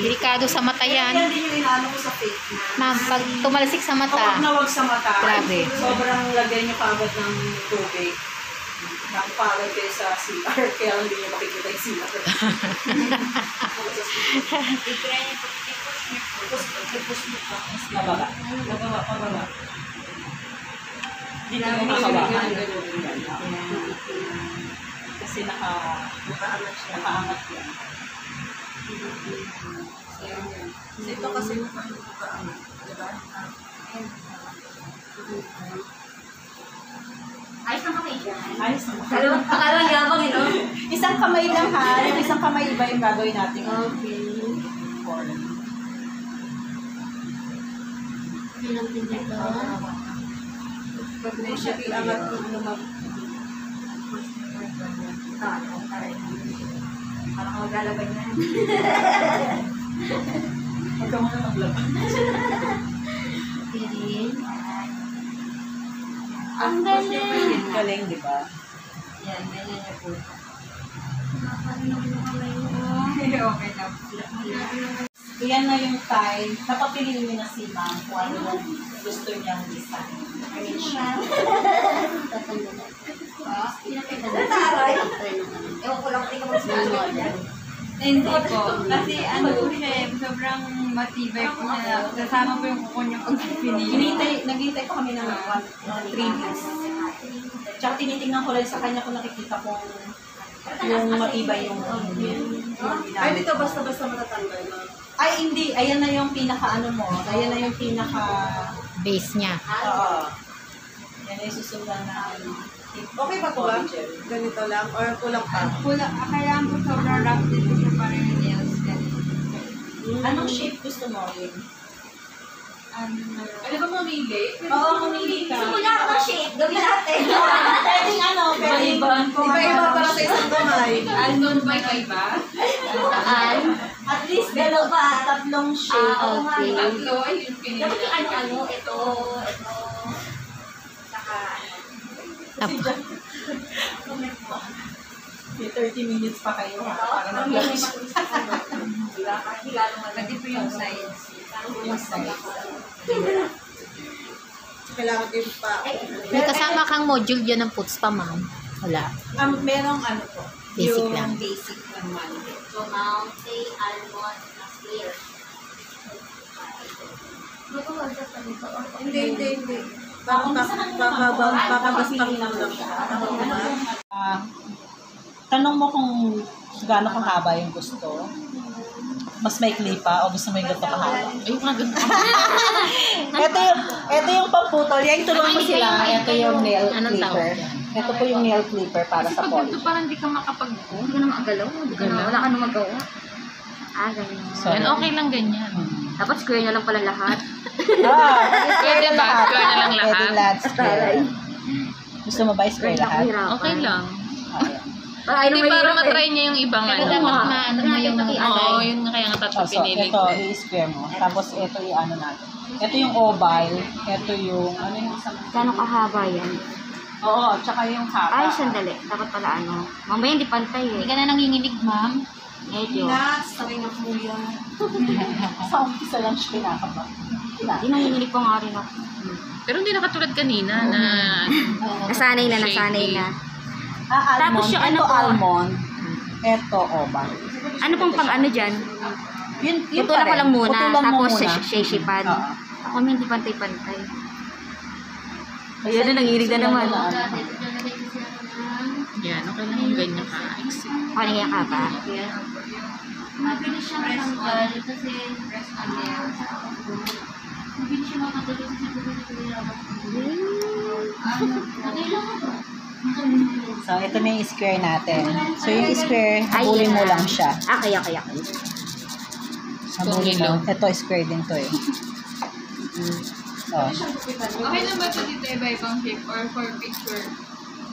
S3: Delikado sa mata
S1: Yan
S3: yan.
S1: din yung inaano ko sa fake nails.
S3: Ma'am, pag tumalsik sa
S1: Huwag
S3: mata,
S1: na wag sa mata.
S3: Grabe.
S1: Sobrang lagay niyo kagad ng tubig. Nakapagod kayo sa CR, kaya hindi niyo makikita yung CR.
S6: I-try niyo po, i-push niyo po.
S1: Tapos, tapos, Nababa. Nababa, pababa. Dito mo makawakan. Kasi naka, nakaangat siya. Nakaangat.
S2: Dito kasi yung ano ba ano, di ba?
S5: Ayos lang kamay dyan.
S1: Ayos na.
S5: Dalawang pakalawang yabang eh, no?
S1: Isang kamay lang ha. Yung isang kamay iba yung gagawin natin.
S5: Okay.
S1: Form.
S5: Okay lang
S2: ano ma'am.
S5: Ah, okay. Parang maglalaban yan.
S1: Huwag ka muna maglaban.
S5: Okay rin. Ang galing.
S1: Galing, di ba?
S6: Yan, ganyan niyo po.
S2: Okay na.
S1: Iyan na yung time. Napapiliin niyo na si ma'am kung ano gusto niyang design.
S5: Ewan ko lang kung ikaw magsimula.
S6: Hindi po. Kasi ano po siya, eh, sobrang matibay po na kasama po yung kuko niya pag finish.
S1: Hinintay, naghintay pa kami ng one, mga three days. Tsaka tinitingnan ko rin sa kanya kung nakikita kung yung matibay yung
S2: Ay, dito
S1: mo.
S2: basta-basta matatanggal ma'am.
S1: Ay, hindi. Ayan na yung pinaka ano mo. Ayan na yung pinaka...
S3: base niya.
S1: Oo. Yan na yung susundan na ano.
S2: Okay ba po ba? Ganito lang? Or kulang pa?
S6: Pula, ah, kailangan po sobrang rough din po siya para yung nails. ganun.
S1: Anong shape gusto mo? Rin?
S5: Ano ba mamili?
S1: Oo, mamili ka.
S4: Wala ka ng shape. Gawin natin.
S1: Pwedeng ano, pwedeng iba-iba para sa isang kamay.
S5: Almond ba iba?
S4: Saan?
S1: At least dalawa, tatlong shade.
S4: Ah, okay.
S5: Tatlo ay yung pinili.
S4: Dapat yung ano-ano, ito, ito, ano.
S1: May 30 minutes pa kayo ha, para mag-lunch.
S5: Pwede po yung size.
S1: Yung size. Kailangan din pa.
S7: May kasama kang module dyan ng puts pa, ma'am. Wala.
S1: Um, merong ano po,
S7: Basic
S1: yung
S7: lang.
S1: basic naman.
S4: So, Mount, say, almond, na clear.
S2: Hindi, hindi, hindi. Bababastak lang lang siya.
S1: Ah, tanong mo kung gaano kahaba yung gusto. Mas maikli pa o gusto mo yung ganito kahaba?
S7: Ayun nga, ganun.
S1: ito yung, ito yung pamputol. Yan, tulungan mo sila. Ito yung nail clipper. Ito po yung nail clipper para sa polish.
S5: parang di ka makapag...
S4: Hindi ka na magalaw. Hindi ka na, wala ka na magawa. Ah, ganyan.
S1: So,
S7: okay lang ganyan.
S4: Dapat square na lang pala lahat.
S1: Ah,
S7: Pwede ba? Square na lang lahat?
S1: Pwede lahat square. Gusto mo ba square lahat?
S7: Okay lang.
S1: Ayan.
S4: Para ayaw
S7: Hindi,
S4: na
S7: para
S4: eh.
S7: matry niya yung ibang
S4: Pero
S7: ano.
S4: dapat
S7: Oo,
S4: ma- ano mo yung
S7: Oo, yun nga kaya nga tatlo
S1: Oh, so,
S7: pinili
S1: ito,
S7: ko.
S1: i-square mo. Tapos, ito yung ano natin. Ito yung oval. Ito yung, ano yung isang...
S4: Gano'ng kahaba yan?
S1: Oo, tsaka yung haba.
S4: Ay, sandali. Dapat pala ano. Mamaya hindi pantay eh.
S7: Hindi ka na nanginginig, ma'am.
S4: Medyo.
S2: Sabi nga po yan.
S1: Sa umpisa lang siya kinakaba.
S4: Hindi nanginginig pa nga rin ako.
S7: Pero hindi na katulad kanina na...
S4: Nasanay na, nasanay na.
S1: Ah, almond.
S4: Tapos yung ano
S1: ito
S4: po?
S1: almond. Ito oval.
S4: Ano pong pang ano dyan?
S1: Yun, yun
S4: Putulan
S1: pa
S4: ko lang muna.
S1: Putulan mo
S4: tapos
S1: muna.
S4: sheshipan.
S1: Oo.
S4: Ako hindi pantay-pantay. Ayun na, nanginig na naman.
S7: Yan, okay lang yung ganyan ka.
S4: Ano kaya ka ba?
S5: Mabilis siya matanggal kasi rest on nails. Mabilis siya matanggal kasi Okay lang ako.
S1: So, ito na yung square natin. So, yung square, habulin mo lang siya.
S4: Ah, kaya, kaya, kaya.
S1: Habulin mo. Ito, square din to eh. Oh.
S5: Okay lang ba ito dito iba-ibang shape or for picture?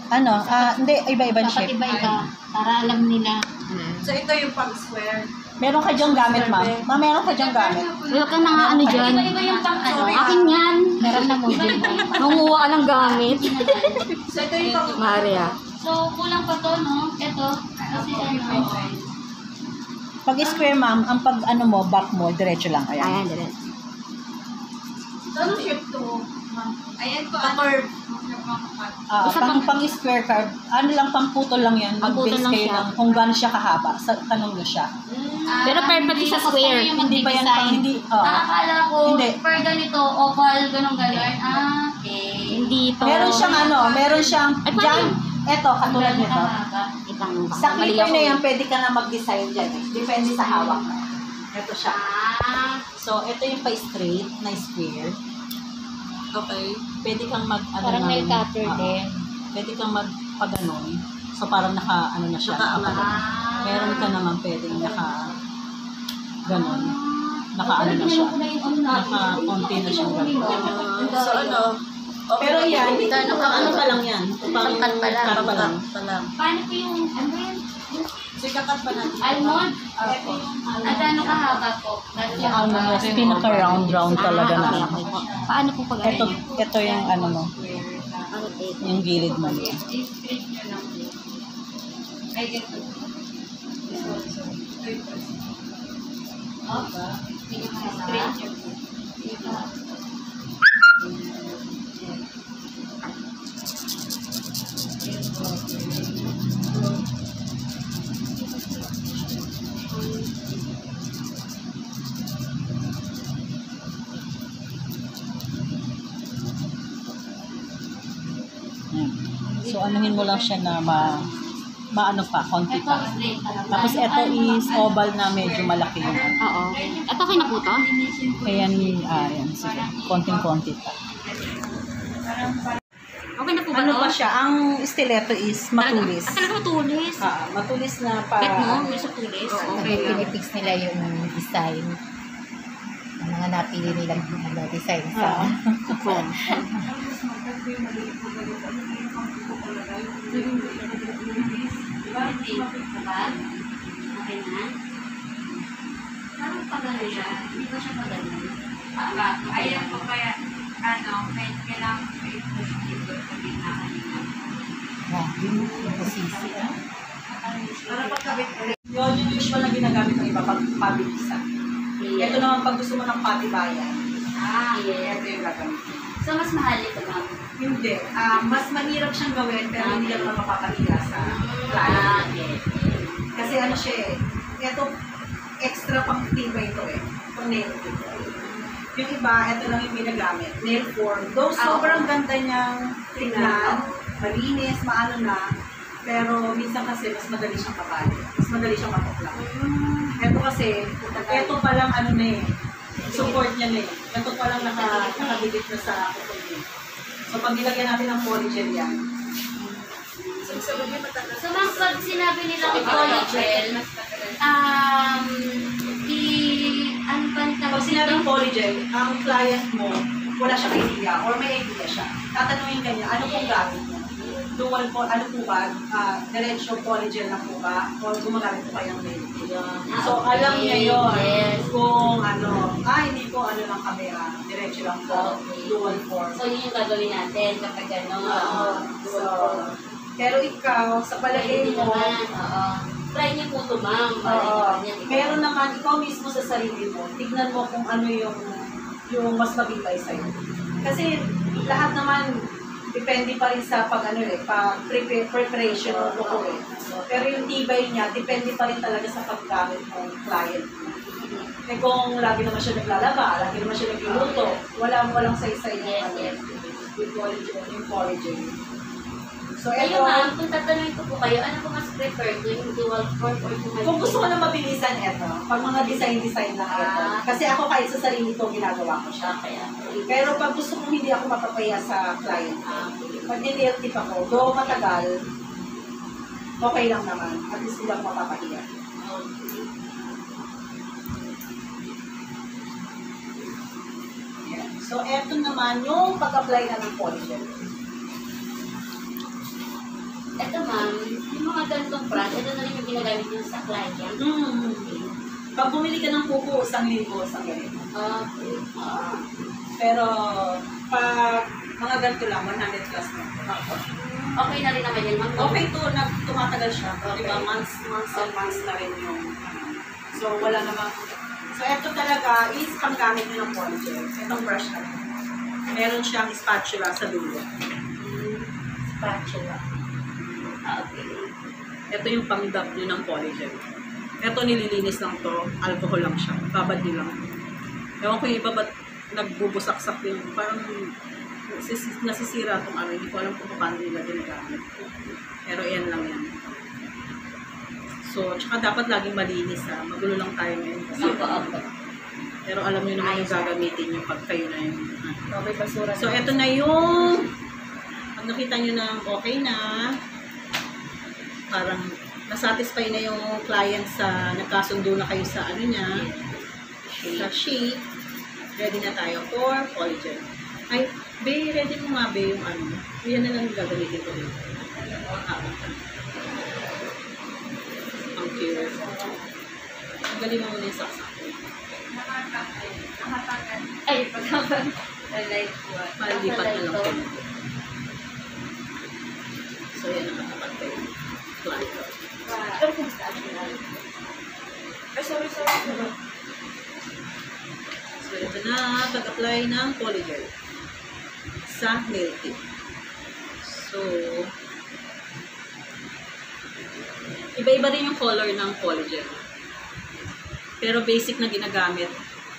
S1: Ano? Ah, hindi, iba-ibang
S7: Dapat
S1: shape.
S7: iba-iba. Para alam nila.
S2: So, ito yung pag-square.
S1: Meron ka dyang gamit, ma'am. Ma'am, meron ka dyang gamit.
S4: Wala kang mga ano dyan.
S7: Iba-iba yung pang ano.
S4: Akin yan.
S7: Meron na mo.
S4: Nanguha ka ng gamit.
S2: So, ito yung pag
S4: Maria.
S5: So, kulang pa to, no? Ito. Kasi ano,
S1: Pag square, ma'am, ang pag ano mo, back mo, diretso lang. Ayan.
S4: Ayan, dali.
S2: Anong shape to?
S5: ayan po,
S2: Pa-curve.
S1: Ah, pang, pang square curve, ano lang, pang putol lang yan. Mag-base
S4: lang
S1: kayo
S4: siya.
S1: ng kung gaano siya kahaba. Sa, tanong nyo siya.
S4: Pero perfectly sa square.
S1: Hindi pa yan pang, hindi, oh.
S5: Nakakala ko,
S1: Hindi.
S5: per ganito, oval, ganun ganon. Ah, okay.
S4: Hindi to.
S1: Meron siyang ano, meron siyang,
S4: Ay, paano?
S1: dyan, eto, katulad nito.
S4: Itang
S1: Sa
S4: mali
S1: clipper
S4: ako.
S1: na yan, pwede ka na mag-design dyan eh. Depende sa hawak mo. Ito siya.
S5: Ah,
S1: So, ito yung pa-straight na square.
S2: Okay.
S1: Pwede kang mag, ano
S7: Parang
S1: ng-
S7: nail cutter
S1: Oo.
S7: din.
S1: Pwede kang mag, pag ganon. So, parang naka, ano na siya.
S2: Nakaangat.
S1: naka-
S5: ah.
S1: Meron ka naman pwedeng naka, ganon. Naka, ano na siya. Naka, konti na siya. ganon.
S2: So, ano? Okay.
S1: Pero yan, pang ano pa lang yan. Pang
S4: Pangkat pa lang.
S1: cut pa lang.
S2: pa lang.
S5: Paano po yung, ano yun?
S2: So, ikakat pa natin.
S5: Almond? At ano kahaba po?
S1: Rest, pinaka-round-round talaga
S4: Ah,
S1: na.
S4: okay, okay. Paano po pag
S1: Ito, ito yung ano mo, yung gilid mo.
S5: Ay, ganito. Oh, straight
S1: Anuhin mo lang siya na ma, maano pa, konti pa.
S5: talaga.
S1: Tapos ito is oval na medyo malaki ano.
S4: Oo. Ito okay na po to?
S1: Kaya ni, ah, yan, sige. Konting-konti pa.
S4: Okay na po ba
S1: Ano
S4: to?
S1: pa siya? Ang stiletto is matulis.
S4: Ah, talaga matulis.
S1: Ah, matulis na pa.
S4: Bet mo? May sa tulis?
S7: Okay, pinipix nila yung design. Ano
S3: mga napili nilang ano, design
S1: Oo.
S3: sa
S1: Ako.
S5: Hindi. Diba? Okay na? Parang pagano siya. Hindi siya pagano?
S6: Ah, Ayan po kaya, ano, kailangan ko i-push dito sa
S3: ah.
S2: Para pagkabit ulit.
S1: Yun yung usual na ginagamit ng iba pag pabilisan. Ito naman pag gusto mo ng patibayan.
S5: Ah, yes.
S1: Ito yung gagawin.
S5: So, mas mahal ito, ma'am.
S1: Hindi. Ah, mas mahirap siyang gawin pero hindi ka naman mapapahiya sa client.
S5: Ah, yes.
S1: Kasi ano siya eh, ito extra pang tibay ito eh. Pang nail tip. Yung iba, ito lang yung ginagamit. Nail form. Though
S5: Ah,
S1: sobrang ganda niyang tingnan, malinis, maano na, pero minsan kasi mas madali siyang kapali. Mas madali siyang matuklang. Ito kasi, ito pa lang ano na eh, support niya na eh. Ito pa lang naka, nakabigit na sa kupon niya. So pag nilagyan natin ng polygel yan,
S2: So,
S5: ma'am, pag sinabi nilang polygel, um, i, ano ba ang
S1: Pag sinabing
S5: dito?
S1: polygel, ang client mo, wala siyang idea or may idea siya. Tatanungin ka niya, ano pong gamit mo? Dual po, ano po ba? Uh, diretso polygel na po ba? O gumagamit po kayang nail? So,
S5: Ah,
S1: alam niya yun.
S5: Yes.
S1: Kung ano, ah, hindi po ano lang kami, ah, diretso lang po,
S5: Okay.
S1: dual form.
S5: So, yun yung gagawin natin kapag ano,
S1: Oo. so, pero ikaw, sa palagay mo,
S5: naman, oo. Try niyo po ito, ma'am.
S1: Oo. Meron naman, ikaw mismo sa sarili mo, tignan mo kung ano yung yung mas mabibay sa'yo. Kasi lahat naman, depende pa rin sa pag ano eh, pag prepare, preparation ng buko eh. Pero yung tibay niya, depende pa rin talaga sa paggamit ng client mo. Eh kung lagi naman siya naglalaba, lagi naman siya nagluluto, wala walang saysay yung
S5: Yes,
S1: ano,
S5: yes.
S1: yung collagen, yung collagen. So,
S5: Kayo,
S1: eto,
S5: ma'am, kung tatanungin ko po kayo, ano po mas prefer ko, yung dual form or yung
S1: Kung gusto ko na mabilisan ito, pag mga design-design na ito.
S5: Ah.
S1: Kasi ako kahit sa sarili ko, ginagawa ko siya.
S5: Kaya,
S1: Pero pag gusto kong hindi ako mapapaya sa client,
S5: ah,
S1: pag nil tip ako, do matagal, okay lang naman. At least hindi ako mapapahiya. So, eto naman yung pag-apply na ng polyger.
S5: Ito, ma'am, yung mga ganitong brand, ito na rin yung ginagamit yung sa client.
S1: Mm. Pag bumili ka ng kuko, isang libo, isang ganito.
S5: Okay. Ah,
S1: Pero, pag mga ganito lang, 100 plus na.
S5: okay na rin naman yan, ma'am.
S1: Okay to, nag tumatagal siya.
S5: Okay.
S1: Diba, months, months and months na rin yung, so wala namang, so ito talaga is panggamit nyo ng polyger. Itong brush na rin. Meron siyang spatula sa dulo.
S5: Spatula. Okay.
S1: Ito yung pang-dab nyo ng polyger. Ito nililinis lang to, alcohol lang siya. Babad nyo lang. Ewan ko yung iba ba't nagbubusaksak yung parang sis- nasisira itong ano, hindi ko alam kung paano nila ginagamit. Pero yan lang yan. So, tsaka dapat laging malinis ha. Magulo lang tayo ngayon kasi.
S5: Opo.
S1: Pero alam nyo naman yung gagamitin nyo pag kayo na yung...
S2: basura.
S1: So, eto na yung... Pag nakita nyo na okay na, parang nasatisfy na yung client sa nagkasundo na kayo sa ano niya, sa sheet, ready na tayo for polygen. Ay, Be, ready mo nga, Be, yung ano. Yan na lang gagamitin ko. Ah, ang cure. Tanggalin mo muna yung saksak.
S6: Ay, pagkakas. Like what?
S1: Malipat na lang. So, yan ang ko yung client.
S2: Pero kung saan siya. Ay, sorry, sorry. sorry.
S1: So, ito na, pag-apply ng polygel sa nail. So, iba-iba rin yung color ng polygel. Pero basic na ginagamit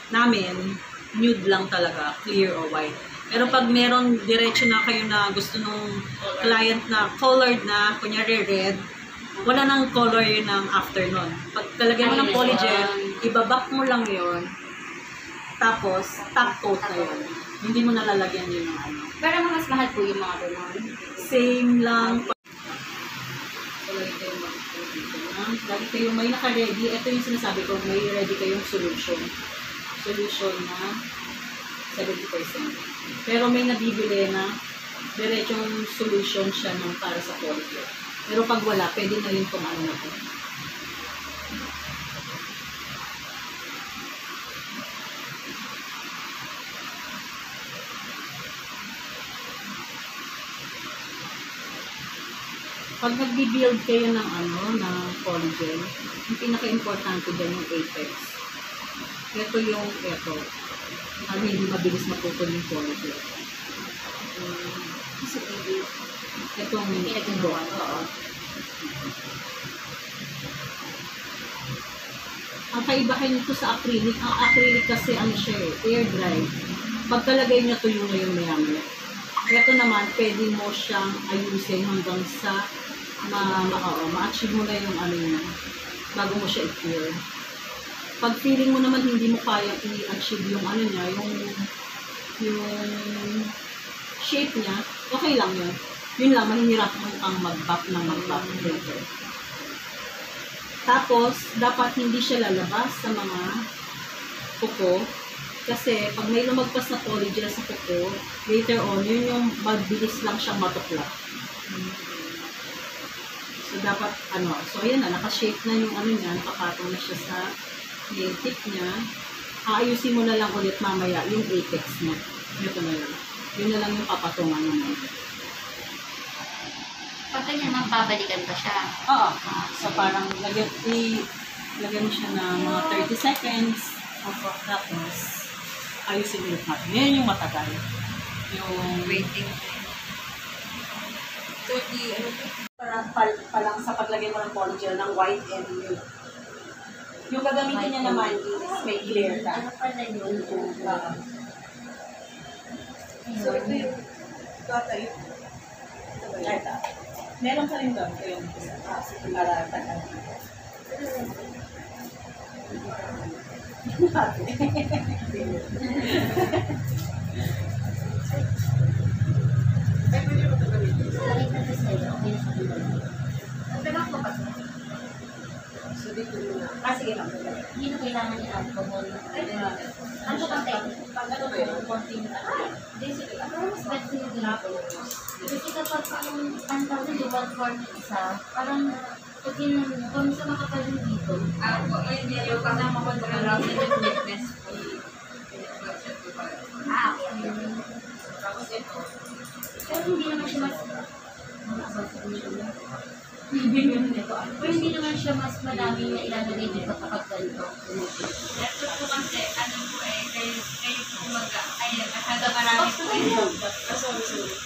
S1: namin, nude lang talaga, clear or white. Pero pag meron diretso na kayo na gusto nung client na colored na, kunyari red, wala nang color yun ng afternoon. Pag talagyan mo ng polygel, ibabak mo lang yon tapos top coat na yun. Hindi mo nalalagyan yun ng ano.
S5: Pero mas mahal po yung mga ganun.
S1: Same lang. Lagi kayong may naka-ready. Ito yung sinasabi ko, may ready kayong solution. solution na 70%. Pero may nabibili na diretsong solution siya ng para sa polyglot. Pero pag wala, pwede na rin itong ano na to. Pag nagbi-build kayo ng ano, ng collagen, yung pinaka-importante dyan yung apex. Ito yung, ito. Ano, hindi mabilis maputol yung collagen. Um, kasi itong pinag-buwan. Oo. Ang kaibahan nito sa acrylic, ang acrylic kasi ano siya eh, air dry. Pagkalagay niya tuyo yung maya-maya. Ito naman, pwede mo siyang ayusin hanggang sa ma, ma, oo, ma-achieve mo na yung ano niya bago mo siya i-clear. Pag feeling mo naman hindi mo kaya i-achieve yung ano niya, yung yung shape niya, okay lang yun. Yun lang, mahihirap mo kang mag-back ng mag-back later. Tapos, dapat hindi siya lalabas sa mga kuko. Kasi, pag may lumagpas na polygel sa kuko, later on, yun yung mabilis lang siyang matukla. So, dapat, ano, so, ayan na, nakashape na yung ano niya, nakapatong na siya sa tip niya. Aayusin mo na lang ulit mamaya yung apex niya. Ito na lang. Yun na lang yung papatungan naman.
S5: Pag ganyan, mababalikan pa siya.
S1: Oo. So, parang lagyan, i, lagyan mo siya ng mga 30 seconds. Opo. Tapos, ayusin ulit natin. Yan yung matagal. Yung
S6: Waiting.
S1: 30, ano? Parang pa, pa lang sa paglagay mo ng polygel ng white and nude. Yung gagamitin niya naman is may clear ka.
S5: Ano pala yun?
S1: Oo. So, ito yung gata yun. Ito ba yun? Meron ka rin doon. Ito yung isa. Ah, sige, para tagal.
S5: Salit na kasi, okay na sa bilog.
S1: So, dito muna. Ah, sige lang.
S5: Hindi na kailangan ni alcohol. Ano ka tayo? Pag ano ko, konting ano. Hindi, sige. Ako mas better yung dito. Kasi kapag yung one form ng isa, parang pag yun, kung sa makapal yung dito,
S6: Ako, yun yun yung kasama ko sa lang sa fitness ko.
S5: ah, okay.
S1: Tapos ito.
S5: Pero hindi naman siya mas pero hindi naman siya mas madami na ilalagay dito kapag ganito.
S6: Laptop ko kasi, ano po eh, kayo, kayo po mag, ay, masyado marami po eh.
S1: Sorry, sorry.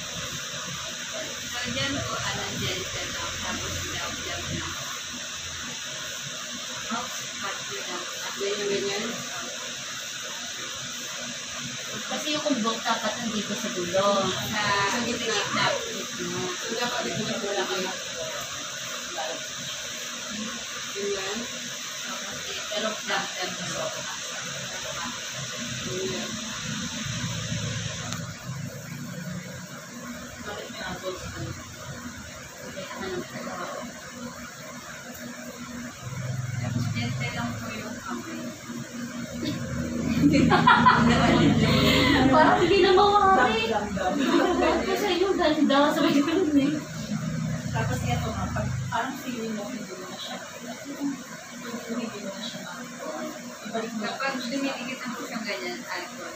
S5: dapat nandito sa dulo.
S6: Sa, sa gitna.
S1: So, dapat ito na wala kayo. Ganyan.
S6: Pero dap, dap lang.
S1: Ganyan. Bakit pinapos ka?
S6: Tapos, gentle lang po yung.
S5: Parang hindi na mawari.
S1: Dam.
S5: Kasi yung ganda, sabay ko nun eh.
S1: Tapos ito nga, pag parang feeling mo hindi mo na siya, hindi mo na siya.
S6: Kapag dumidikit ang po siyang ganyan, alcohol.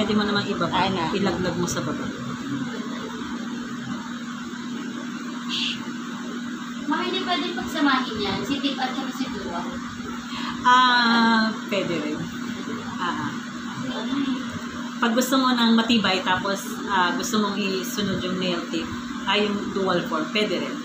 S2: pwede
S1: mo naman ibaba.
S3: Ano?
S1: Ilaglag mo sa baba.
S5: Ma, hindi pwede pagsamahin yan? Si Tip at saka si Dua?
S1: Ah, pwede rin. Ah, ah. Pag gusto mo ng matibay, tapos ah, gusto mong isunod yung nail tip, ay yung dual form, pwede rin.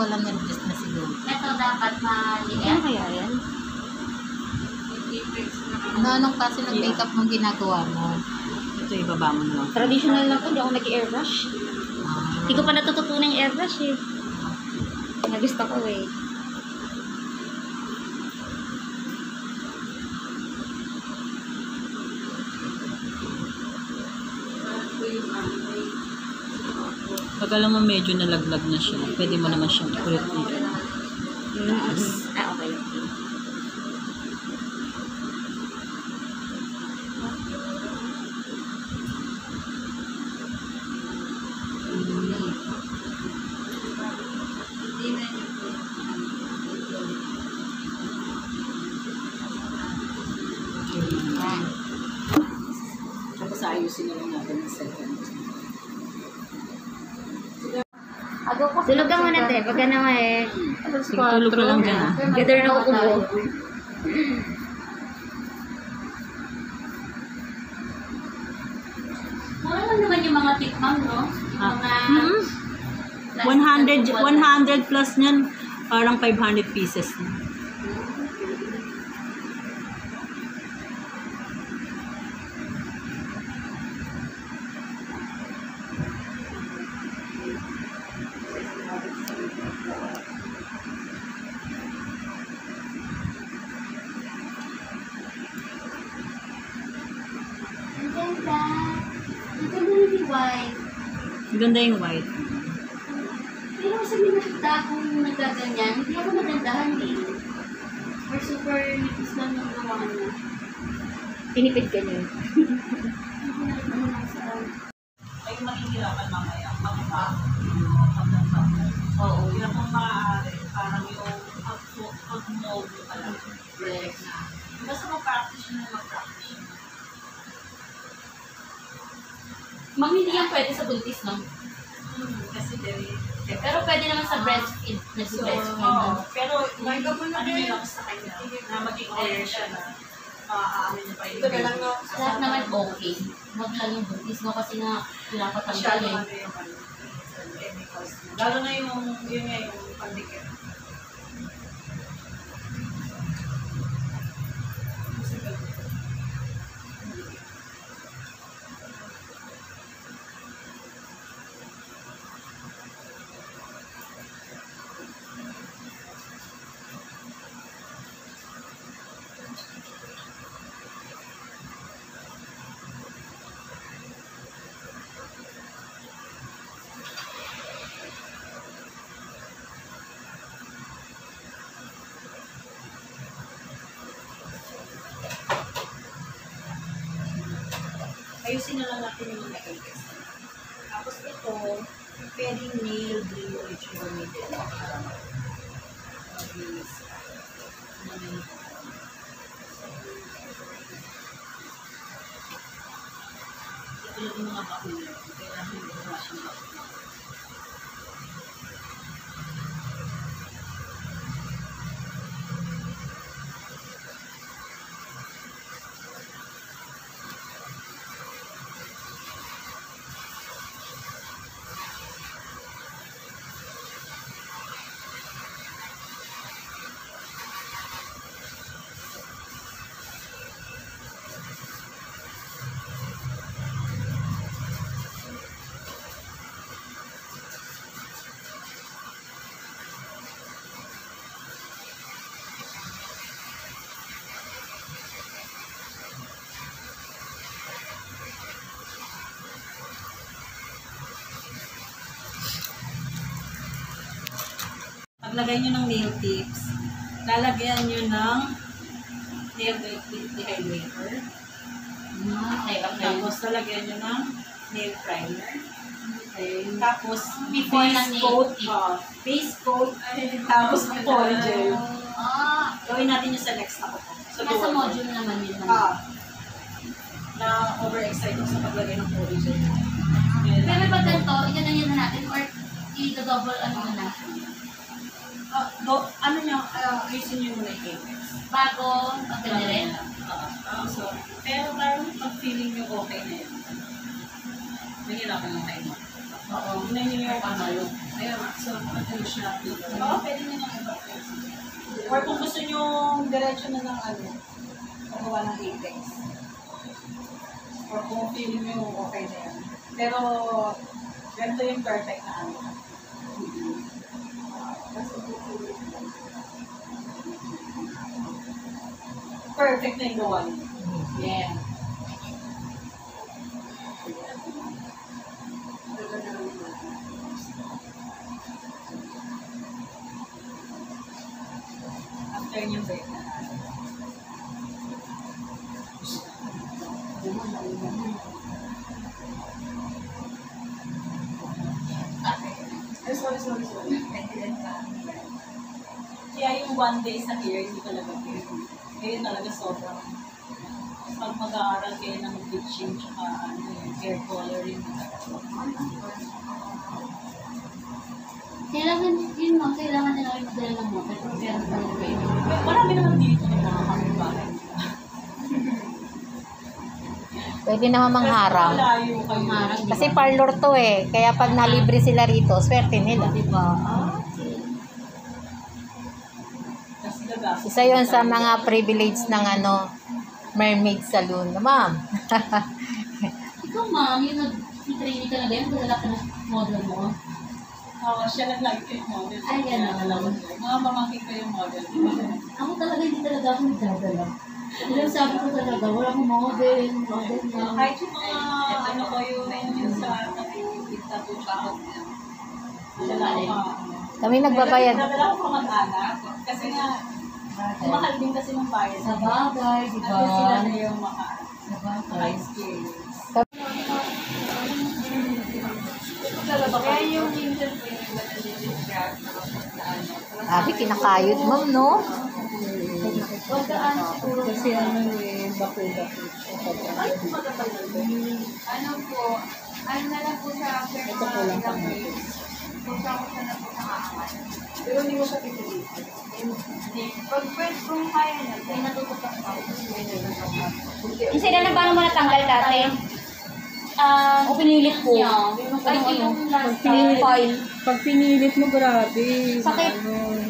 S3: walang nag-test na siguro.
S5: Ito dapat maliit.
S3: Ano kaya yan? Ano, anong klase ng makeup mong ginagawa mo?
S1: Ito ibaba mo na.
S8: Traditional lang po, hindi ako nag-airbrush.
S3: Ah.
S8: Hindi ko pa natututunan yung airbrush eh. Ah. Nagusto ko eh.
S1: pagka naman medyo nalaglag na siya, pwede mo naman siyang ulit dito.
S8: Tulog ka
S1: lang dyan ah.
S8: Better na ako mo.
S5: Mura lang naman yung mga tikmam, no? Yung
S1: ah.
S5: mga...
S1: 100, 100 plus nyan, parang 500 pieces na.
S5: maganda yung white. Pero sa minagda kung nagkaganyan, hindi ako magandahan eh. Or super nipis lang yung gawa niya.
S8: Pinipid ka
S5: niya.
S1: Ay, mahihirapan mamaya. Magpa.
S3: Oo.
S1: Yun ang maaari. Parang yung pag-mold pa lang.
S3: Correct na.
S1: Basta mag-practice yun na mag-practice.
S5: Ma'am, yan pwede sa buntis, no?
S1: Kasi very...
S5: Pero pwede naman sa breastfeed. Nag-breastfeed.
S1: Oo,
S5: no?
S1: pero may ano yun lang sa kanya, na maging aware siya na maaamin niya pa yung
S2: Ito na lang, no?
S5: Lahat naman okay. Huwag lang yung buntis, no? Kasi nga, pinapatanggal
S1: Masyado
S5: eh.
S1: ano yung ano. Lalo na yung, yun nga yung pandikit. Paglagay nyo ng nail tips, lalagyan nyo ng nail dehydrator.
S5: Ah, okay, okay.
S1: Tapos lalagyan nyo ng nail primer. Tapos
S5: Before nail
S1: coat,
S5: tip.
S1: ah, base coat, tapos pole gel.
S5: Ah,
S1: Gawin natin yung sa next ako. Sa
S5: nasa module naman yun.
S1: Ah. Na over-excited sa paglagay ng pole gel.
S5: Pero pag ganito, iganyan na natin or i-double ano na.
S1: Do, ano nyo, uh, ayusin nyo muna yung apex.
S5: Bago, pag ganyan.
S1: Ah, so, pero parang pag feeling nyo okay na yun. Nahirapan lang tayo.
S5: Oo.
S1: Yung ano yung, ayun, so, ano siya. Oo, pwede nyo nang iba. Or kung gusto nyo diretso na ng ano, pagawa ng apex. Or kung feeling nyo okay na yan. Pero, ganito yung perfect na ano. Perfect na yung gawa niyo. Yeah. After niyo break na. Sorry, sorry, sorry. Kaya yung one day sa hair, hindi talaga hair. Ngayon talaga sobrang pag mag-aaral kayo ng bleaching tsaka ano, hair coloring.
S5: Kailangan, yun mo, kailangan nila kayo magdala ng motor. Pero meron pa rin kayo.
S1: Marami naman dito ng mga kapitbahay.
S3: Pwede naman mangharang. Kasi parlor to eh. Kaya pag nalibre sila rito, swerte nila.
S5: Diba? Ah, okay.
S1: Kasi gagas.
S3: Isa yon sa mga privilege ng ano, mermaid saloon. Ma'am,
S5: Ikaw, ma'am, yung nag-training ka na din, wala ka na model mo.
S1: Oo, siya nag-like ko yung model.
S5: Ay, yan na.
S1: Alam mo, Mga pamangkin ko yung model.
S5: Ako talaga, hindi talaga ako nagdadala. Ilang sabi ko talaga, wala akong model, model na.
S1: Kahit yung mga ano ko yung yung sa nakikita ko tsaka wala ako.
S3: kami nagbabayad.
S1: Wala ako kamag-anak. Kasi nga, mahal din kasi ng bayad.
S5: Sa bagay, di ba?
S1: At sila na yung maka maka-experience.
S6: Kaya yung iba na disgrasya na ano.
S3: Sabi, kinakayod, ma'am, no?
S6: Pagkaan siguro
S1: Kasi ano eh, bako-bako.
S6: Ano po, ano na lang po sa after
S1: Ito po lang pang
S6: Ko na po nakakaman.
S2: Pero hindi mo siya pipilitin.
S6: Hindi. Pag pwede kung kaya na, may natutupan ako.
S5: Kasi na paano mo natanggal dati? Ah,
S1: O pinilit ko.
S5: ay, yung last
S1: pinilit.
S5: file.
S1: Pag pinilit mo, grabe.
S5: Sakit.
S1: Ano,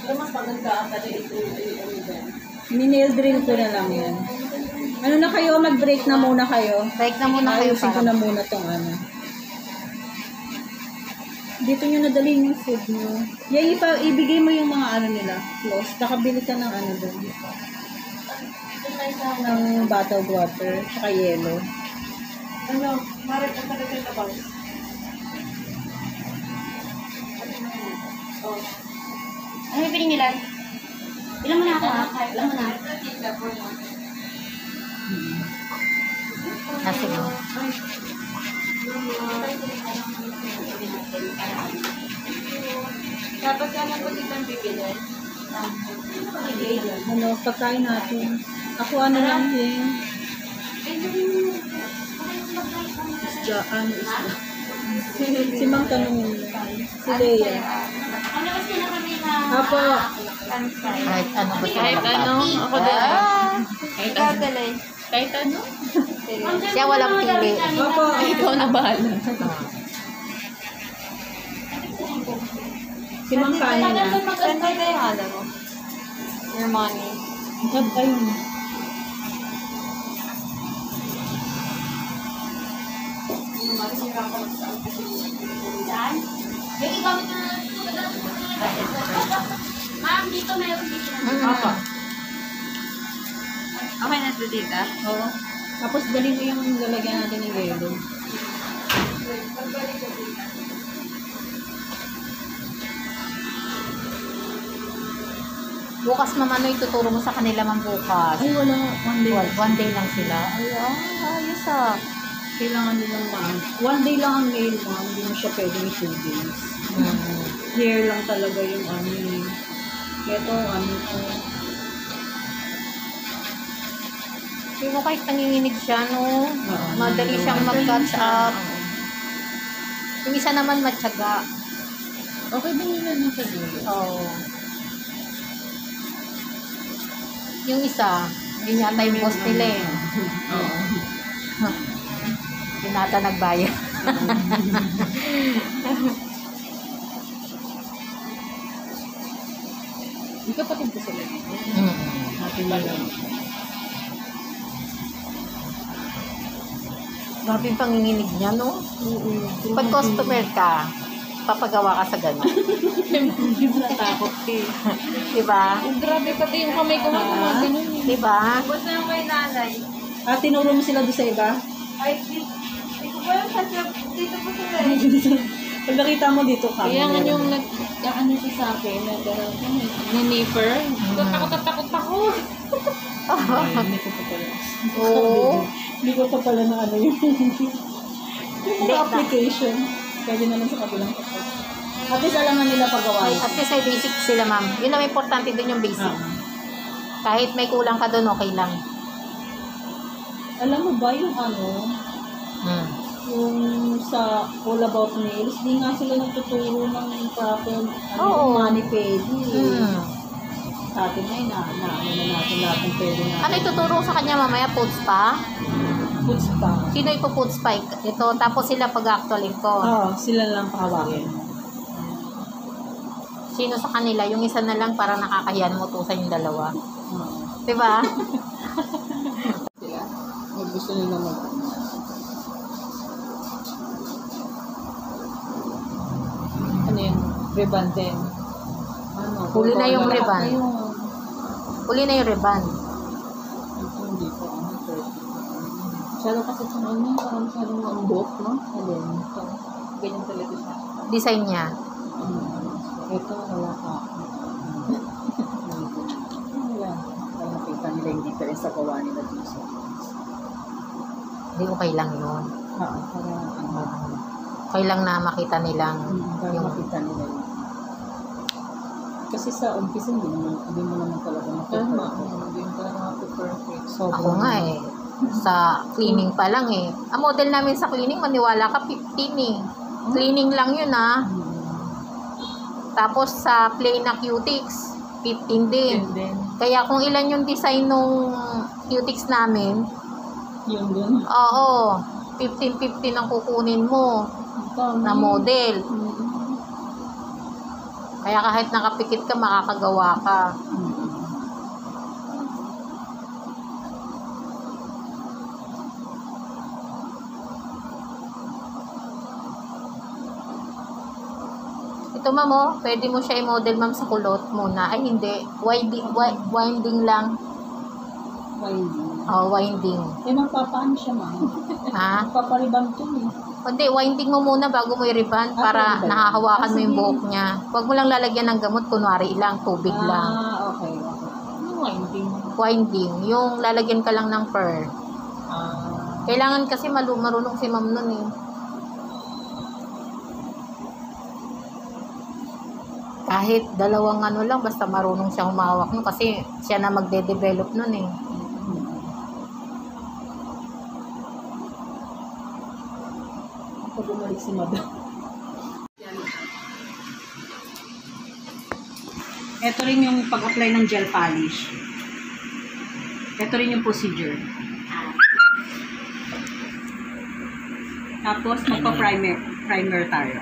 S2: Pero mas maganda ang kada ito yung dyan.
S1: Minil drill ko na lang yan. Ano na kayo, mag-break na muna kayo.
S3: Break na muna kayo
S1: Ayusin ko na muna tong ano. Dito nyo nadalhin yung food nyo. Yan, ipa, ibigay mo yung mga ano nila, close. Nakabili ka ng ano doon. Ng bottled water, tsaka yellow.
S2: Ano, Marek, ang talaga yung labas. Oh,
S5: Ano yung pininilan? Ilan mo na ako ha? Ilan mo na?
S3: Ah, sige.
S6: Dapat ka lang po ditang bibili.
S1: Ano, pagkain natin. Ako ano lang din. Isda, ano isda. Si Mang tanongin. Si Leia.
S5: Ano kasi na kami na...
S1: Apo,
S3: Kahit ano ba siya
S6: Kahit ano, ako din.
S3: Ah,
S6: Kahit ano. Kahit ano.
S3: siya walang pili.
S1: Apo,
S6: Ikaw na bahala.
S1: si Mang kanin na.
S6: Maganda na yung ano mo. Your money.
S1: At ayun.
S5: Saan? Yung na... Ma'am, dito meron dito.
S3: Mm.
S6: Okay na ito tita.
S1: Oo. Tapos dali mo yung lalagyan natin ng yelo.
S3: Bukas ma'am, ano ituturo mo sa kanila ma'am bukas?
S1: Ay, wala. One day.
S3: One, one day lang sila. Ay, ah, ayos ah.
S1: Kailangan nilang maan. One day lang ang nail mo. Hindi mo siya pwedeng two days.
S3: Mm.
S1: Hair lang talaga yung ano eh. Ito, ano to.
S3: Hindi mo kahit nanginginig siya, no?
S1: Oo.
S3: Madali siyang mag-catch up. Yung isa naman matyaga.
S1: Okay, binila mo sa dulo.
S3: Oo. Yung isa, yun yata yung boss nila eh.
S1: Oo.
S3: Yun nata nagbayad.
S1: Hindi kapatid ko sila.
S3: Mm.
S1: Happy na
S3: Grabe yung panginginig niya, no? Pag customer ka, papagawa ka sa gano'n.
S1: Hindi mo natakot eh.
S3: Diba?
S6: Grabe pati yung kamay ko mga ganun.
S3: Diba?
S6: Tapos na yung kay nanay.
S1: Ah, tinuro mo sila doon sa iba?
S6: Ay, di di ko ba yung kasi dito po sila eh.
S1: Pag nakita mo dito ka.
S6: Kaya nga yung nag, ano siya sa akin, nag, ano, niniper. Takot at takot ako.
S1: Ay, hindi ko pa pala.
S3: Oo.
S1: Hindi ko pa pala na ano yung yung mga application. Pwede naman sa kabilang kapag. At least alam na nila paggawa.
S3: Ay, at least ay basic sila, ma'am. Yun ang importante dun yung basic.
S1: Ah.
S3: Kahit may kulang ka dun, okay lang.
S1: Alam mo ba yung ano,
S3: Hmm.
S1: yung sa All About Nails, di nga sila nagtuturo ng proper ano,
S3: Oo.
S1: mani-pedi.
S3: Hmm.
S1: Sa atin ngayon, na, na, ano na natin lahat ng pwede na.
S3: Ano ituturo sa kanya mamaya? Food spa?
S1: Foods pa.
S3: Sino ipo-food spa? Ito, tapos sila pag-actualin ko.
S1: Oo, sila lang pakawakin.
S3: Sino sa kanila? Yung isa na lang para nakakahiyan mo to sa yung dalawa.
S1: Oo.
S3: Diba?
S1: Sila. Mag gusto nila mag Ano yun? Ribbon din. Ano?
S3: Huli na yung ribbon.
S1: na yung-
S3: Uli na yung ribbon.
S1: Masyado kasi sa ano, parang masyadong maambok, no? Alin. Ito. Ganyan talaga siya.
S3: Design niya.
S1: Hmm. Ito, wala ka. Wala. Para nakita nila yung difference sa gawa nila dito sa
S3: Hindi okay lang yun.
S1: Oo, para ano.
S3: Okay lang na makita nilang
S1: Para
S3: yung
S1: makita nila yun. Kasi sa umpisa, hindi mo, hindi mo naman talaga
S6: Tama.
S1: makita.
S6: Hindi mo talaga perfect.
S1: Sobrang,
S3: Ako nga eh. Sa cleaning pa lang eh. Ang model namin sa cleaning, maniwala ka, 15 eh. Cleaning lang yun ah. Tapos sa plain na cutics, 15 din. Kaya kung ilan yung design nung cutics namin,
S1: yung dun.
S3: oo, 15-15 ang kukunin mo na model.
S1: Mm.
S3: Kaya kahit nakapikit ka, makakagawa ka.
S1: Mm.
S3: Ito ma'am oh, pwede mo siya i-model ma'am sa kulot muna. Ay hindi, winding, wi- winding lang.
S1: Winding.
S3: Oh, winding.
S1: Eh, magpapaano siya, ma'am?
S3: Ha?
S1: Magpaparibang to eh.
S3: Hindi, winding mo muna bago mo i-ribbon
S1: Ah,
S3: para
S1: ba?
S3: nahahawakan
S1: Ah,
S3: mo yung
S1: sige.
S3: buhok niya. Huwag mo lang lalagyan ng gamot, kunwari lang, tubig lang.
S1: Ah, okay, okay. Ano winding?
S3: Winding, yung lalagyan ka lang ng fur.
S1: Ah,
S3: Kailangan kasi malu marunong si ma'am nun eh. Kahit dalawang ano lang, basta marunong siya humawak nun kasi siya na magde-develop nun eh.
S1: ako bumalik si madam. Ito rin yung pag-apply ng gel polish. Ito rin yung procedure. Tapos, magpa-primer primer tayo.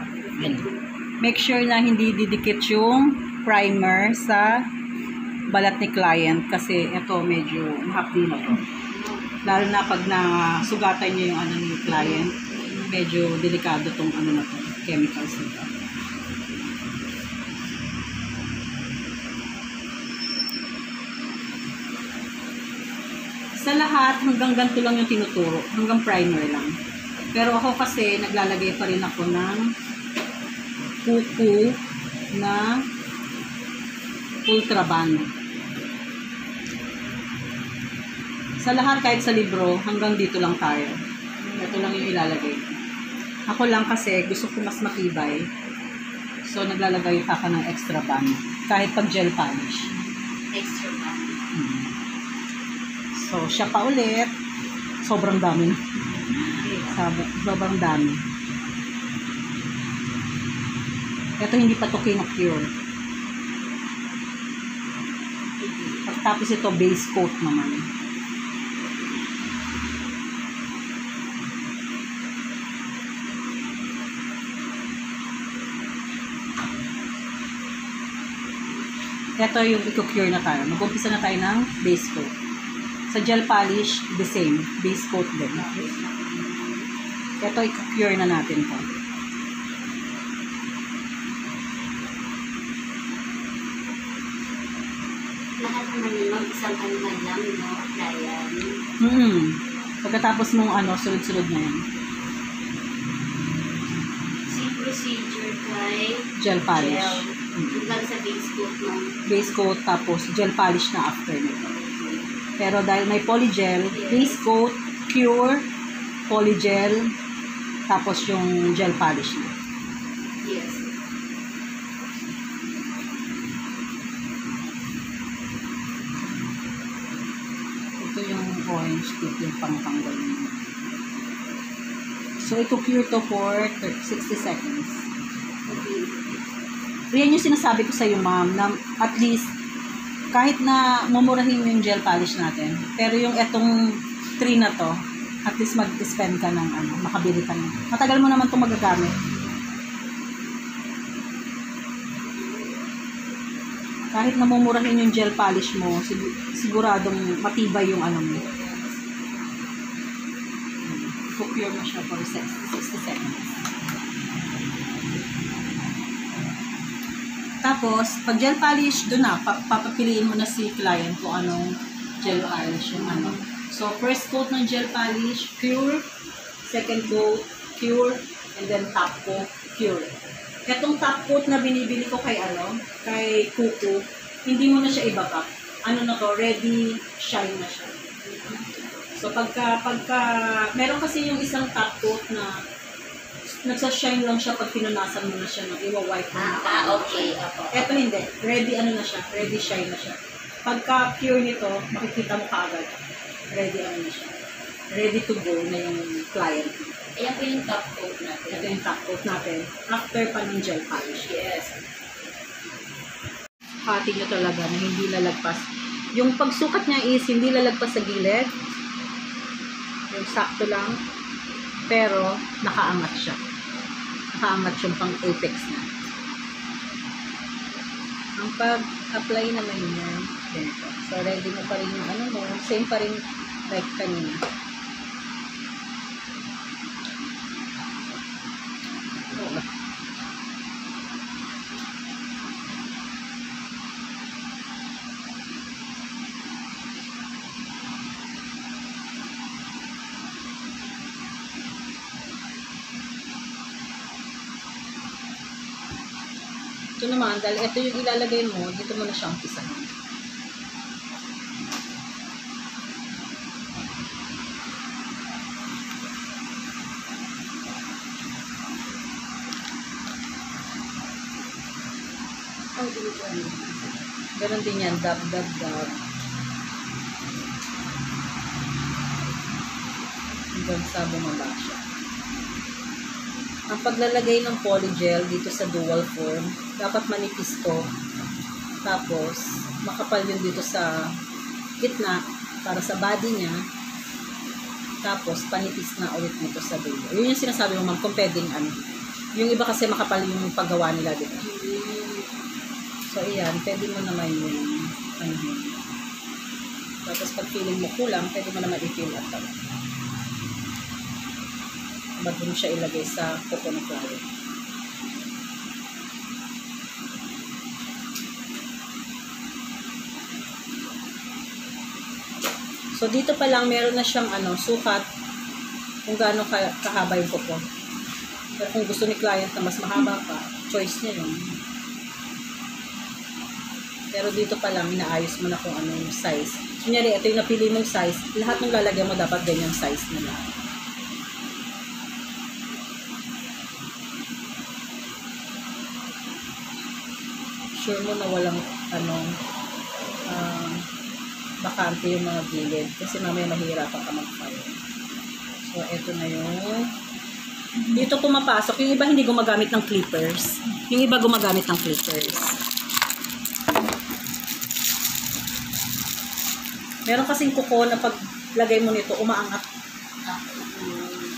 S1: Make sure na hindi didikit yung primer sa balat ni client kasi ito medyo hapdi na to. Lalo na pag nasugatan niyo yung ano ni client, medyo delikado tong ano na to, chemicals na to. Sa lahat, hanggang ganito lang yung tinuturo. Hanggang primer lang. Pero ako kasi, naglalagay pa rin ako ng kuku na ultraban. Sa lahat, kahit sa libro, hanggang dito lang tayo. Ito lang yung ilalagay. Ako lang kasi, gusto ko mas matibay. So, naglalagay pa ako ng extra band. Kahit pag gel polish.
S5: Extra ba?
S1: So, siya pa ulit. Sobrang dami. Sabi, sobrang dami. Ito hindi pa to kinocure. Pagkatapos ito, base coat naman. Ito yung i-cure na tayo. Mag-umpisa na tayo ng base coat. Sa gel polish, the same. Base coat din. Ito, i-cure na natin to.
S5: Lahat naman yun, ma'am, isang ano na lang, no? Applyan.
S1: Hmm. Pagkatapos mong ano, sunod-sunod na yan.
S5: Same procedure kay
S1: Gel polish.
S5: gel. Hanggang sa base coat ng
S1: Base coat, tapos gel polish na after nito. Pero dahil may polygel, base coat, cure, polygel, tapos yung gel polish na.
S5: yes.
S1: Ito yung tip, yung pangtanggal niya. So, i-cure to for 30 60 seconds. Yan yung sinasabi ko sa iyo, ma'am, na at least, kahit na mumurahin yung gel polish natin, pero yung etong 3 na to, at least mag-spend ka ng ano, makabili ka ng. Matagal mo naman itong magagamit. Kahit na mumurahin yung gel polish mo, sig- siguradong matibay yung ano mo. Cure mo siya for 60 seconds. Tapos, pag gel polish, doon na, pa- papapiliin mo na si client kung anong gel polish yung ano. So, first coat ng gel polish, cure. Second coat, cure. And then top coat, cure. Etong top coat na binibili ko kay ano, kay Kuku, hindi mo na siya ibabak. Ano na to, ready, shine na siya. So, pagka, pagka, meron kasi yung isang top coat na nagsa-shine lang siya pag pinunasan mo na siya, no? iwa-wipe mo na.
S5: Ah, okay. Apo.
S1: Eto hindi. Ready ano na siya. Ready shine na siya. Pagka pure nito, makikita mo kaagad. Ready ano na siya. Ready to go na yung client.
S5: Ayan po yung top coat natin.
S1: Ito yung top coat natin. After pa ng gel polish.
S5: Yes.
S1: Hati nyo talaga na hindi lalagpas. Yung pagsukat niya is hindi lalagpas sa gilid. Yung sakto lang. Pero nakaangat siya. Nakaangat yung pang apex na. Ang pag-apply naman niya, ganito. So, ready mo pa rin yung ano mo. Same pa rin like kanina. Ito naman, dahil ito yung ilalagay mo, dito mo na siya umpisahan. Ganon din yan, dab, dab, dab. Hanggang sa bumaba siya. Ang paglalagay ng polygel dito sa dual form, dapat manipis to. Tapos, makapal yun dito sa gitna para sa body niya. Tapos, panipis na ulit nito sa dulo. Yun yung sinasabi mo, ma'am, kung pwedeng ano. Yung iba kasi makapal yung paggawa nila dito. So, ayan, pwede mo naman yung ano yun. Tapos, pag feeling mo kulang, pwede mo naman i-fill up talaga bago mo siya ilagay sa coconut flour. So, dito pa lang, meron na siyang ano, sukat kung gaano ka, kahaba yung kuko. Pero kung gusto ni client na mas mahaba pa, choice niya yun. Pero dito pa lang, inaayos mo na kung ano yung size. Kunyari, ito yung napili mong size, lahat ng lalagyan mo dapat ganyang size na lang. sure mo na walang ano bakante yung mga gilid kasi mamaya mahirapan ka mag-file. So, eto na yung dito pumapasok. Yung iba hindi gumagamit ng clippers. Yung iba gumagamit ng clippers. Meron kasing kuko na paglagay mo nito, umaangat.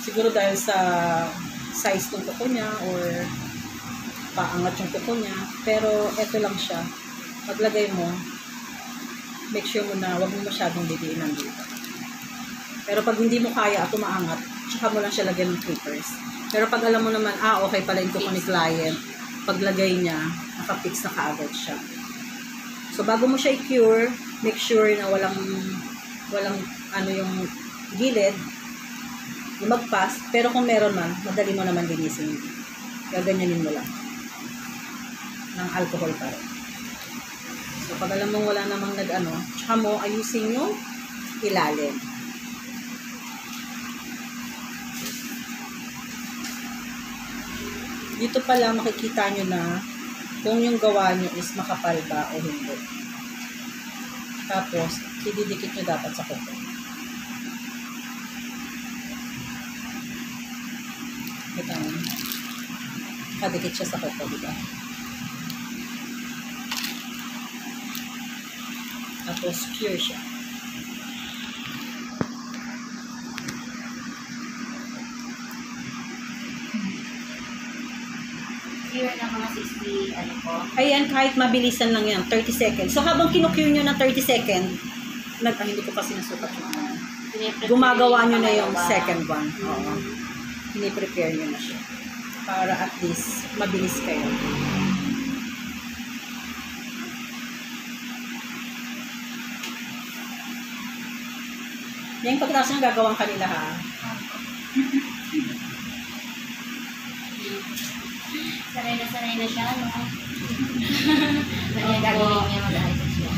S1: Siguro dahil sa size ng kuko niya or paangat yung kuko niya. Pero eto lang siya. Paglagay mo, make sure mo na wag mo masyadong bibiinan dito. Pero pag hindi mo kaya at umaangat, tsaka mo lang siya lagyan ng clippers. Pero pag alam mo naman, ah, okay pala yung kuko ni client, paglagay niya, nakafix na kaagad siya. So, bago mo siya i-cure, make sure na walang, walang, ano yung gilid, lumagpas. Pero kung meron man, madali mo naman linisin. Gaganyanin mo lang. Ng alcohol pa rin. So, pag alam mong wala namang nag-ano, tsaka ayusin yung ilalim. Dito pala makikita nyo na kung yung gawa nyo is makapal ba o hindi. Tapos, ididikit nyo dapat sa kuko. Kita mo. Kadikit siya sa kuko, di Tapos, pure siya.
S5: Na mga 60, ano po.
S1: Ayan, kahit mabilisan lang yan, 30 seconds. So, habang kinukure nyo ng 30 seconds, nag, ah, hindi ko pa sinusukat yung ano. Gumagawa nyo na yung second one. Oo. Piniprepare nyo na siya. Para at least, mabilis kayo. Yan yung pagkatapos ng gagawang kanila ha.
S5: Sanay na sanay na siya, no? Kanya gagawin niya mag-ayos siya.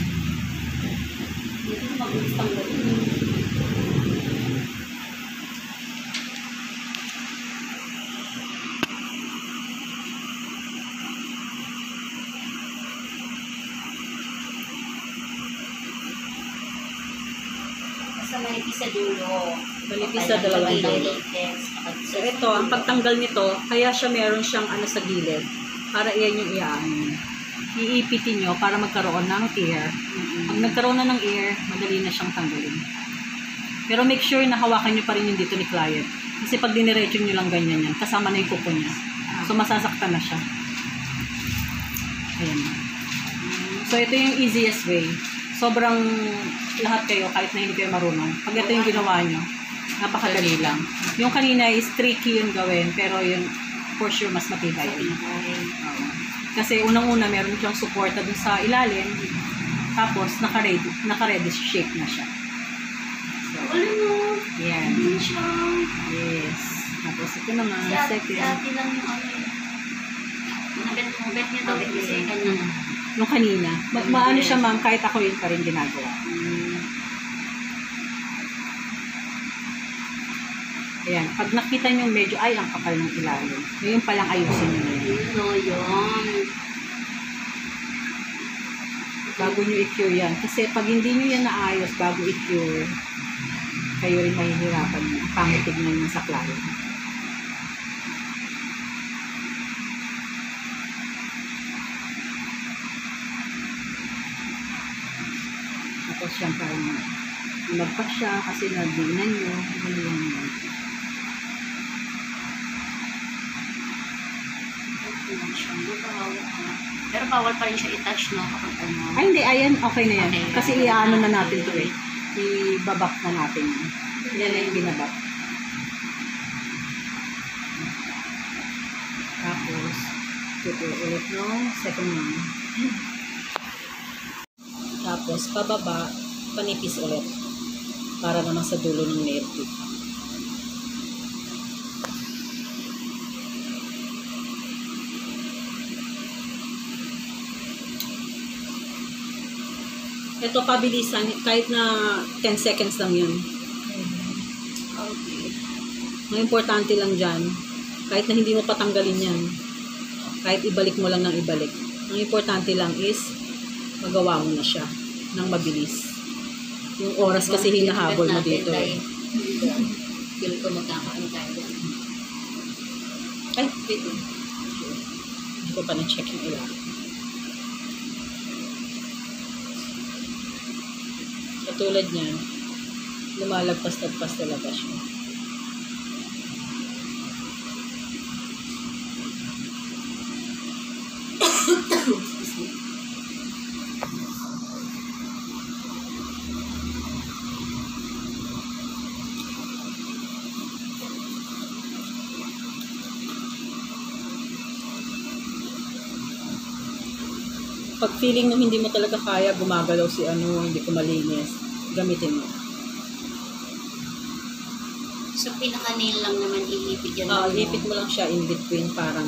S1: Dito mabilis pang gawin.
S5: sa dulo.
S1: Manipis sa dalawang
S5: latex.
S1: So ito, ang pagtanggal nito, kaya siya meron siyang ano sa gilid. Para iyan yung iaan. Iipitin nyo para magkaroon ng air. Pag nagkaroon na ng air, madali na siyang tanggalin. Pero make sure na hawakan nyo pa rin yung dito ni client. Kasi pag diniretso nyo lang ganyan yan, kasama na yung kuko niya. So masasaktan na siya. Ayan. So ito yung easiest way. Sobrang lahat kayo, kahit na hindi kayo marunong. Pag ito yung ginawa nyo, napakadali lang. Yung kanina is tricky yung gawin, pero yung for sure mas matibay. Oo. Kasi unang-una meron siyang suporta dun sa ilalim, tapos naka-ready, naka-ready shape na siya. So,
S5: Alam mo,
S1: yan.
S5: hindi siya.
S1: Yes. Tapos ito naman,
S5: Si ate, si
S1: second.
S5: ate lang yung ano yun. Nabet mo, bet niya daw, kasi kanya.
S1: Yung kanina. Ma- maano siya ma'am, kahit ako yun pa rin ginagawa. Ayan, pag nakita nyo medyo, ay, ang kapal ng ilalim. Ngayon palang ayusin nyo na yan.
S5: Yun o, yun.
S1: Bago nyo i-cure yan. Kasi pag hindi nyo yan naayos bago i-cure, kayo rin mahihirapan yun. Pangit tignan yung sa client. Tapos syempre, lumagpas siya kasi nadinan nyo. Ano yan yun.
S5: Pero bawal pa rin siya i-touch, no? Kapag ano.
S1: Ay, hindi. Ayan, okay na yan.
S5: Okay.
S1: Kasi i-ano na natin to eh. I-babak na natin. Yan na yung binabak. Tapos, tuto ulit no second one. Tapos, pababa, panipis ulit. Para naman sa dulo ng nail tip. Ito pabilisan, kahit na 10 seconds lang yun. Ang importante lang dyan, kahit na hindi mo patanggalin yan, kahit ibalik mo lang ng ibalik, ang importante lang is, magawa mo na siya ng mabilis. Yung oras kasi hinahabol mo dito eh.
S5: Feel ko magkakaroon tayo dyan.
S1: Ay, wait. Hindi ko pa na-check yung ilan. Katulad niyan, lumalagpas-lagpas talaga siya. Feeling mo hindi mo talaga kaya, gumagalaw si ano, hindi ko malinis, gamitin mo.
S5: So, pinaka-nail lang naman iipit yan.
S1: Ah,
S5: ano?
S1: ipit mo lang siya in between, parang,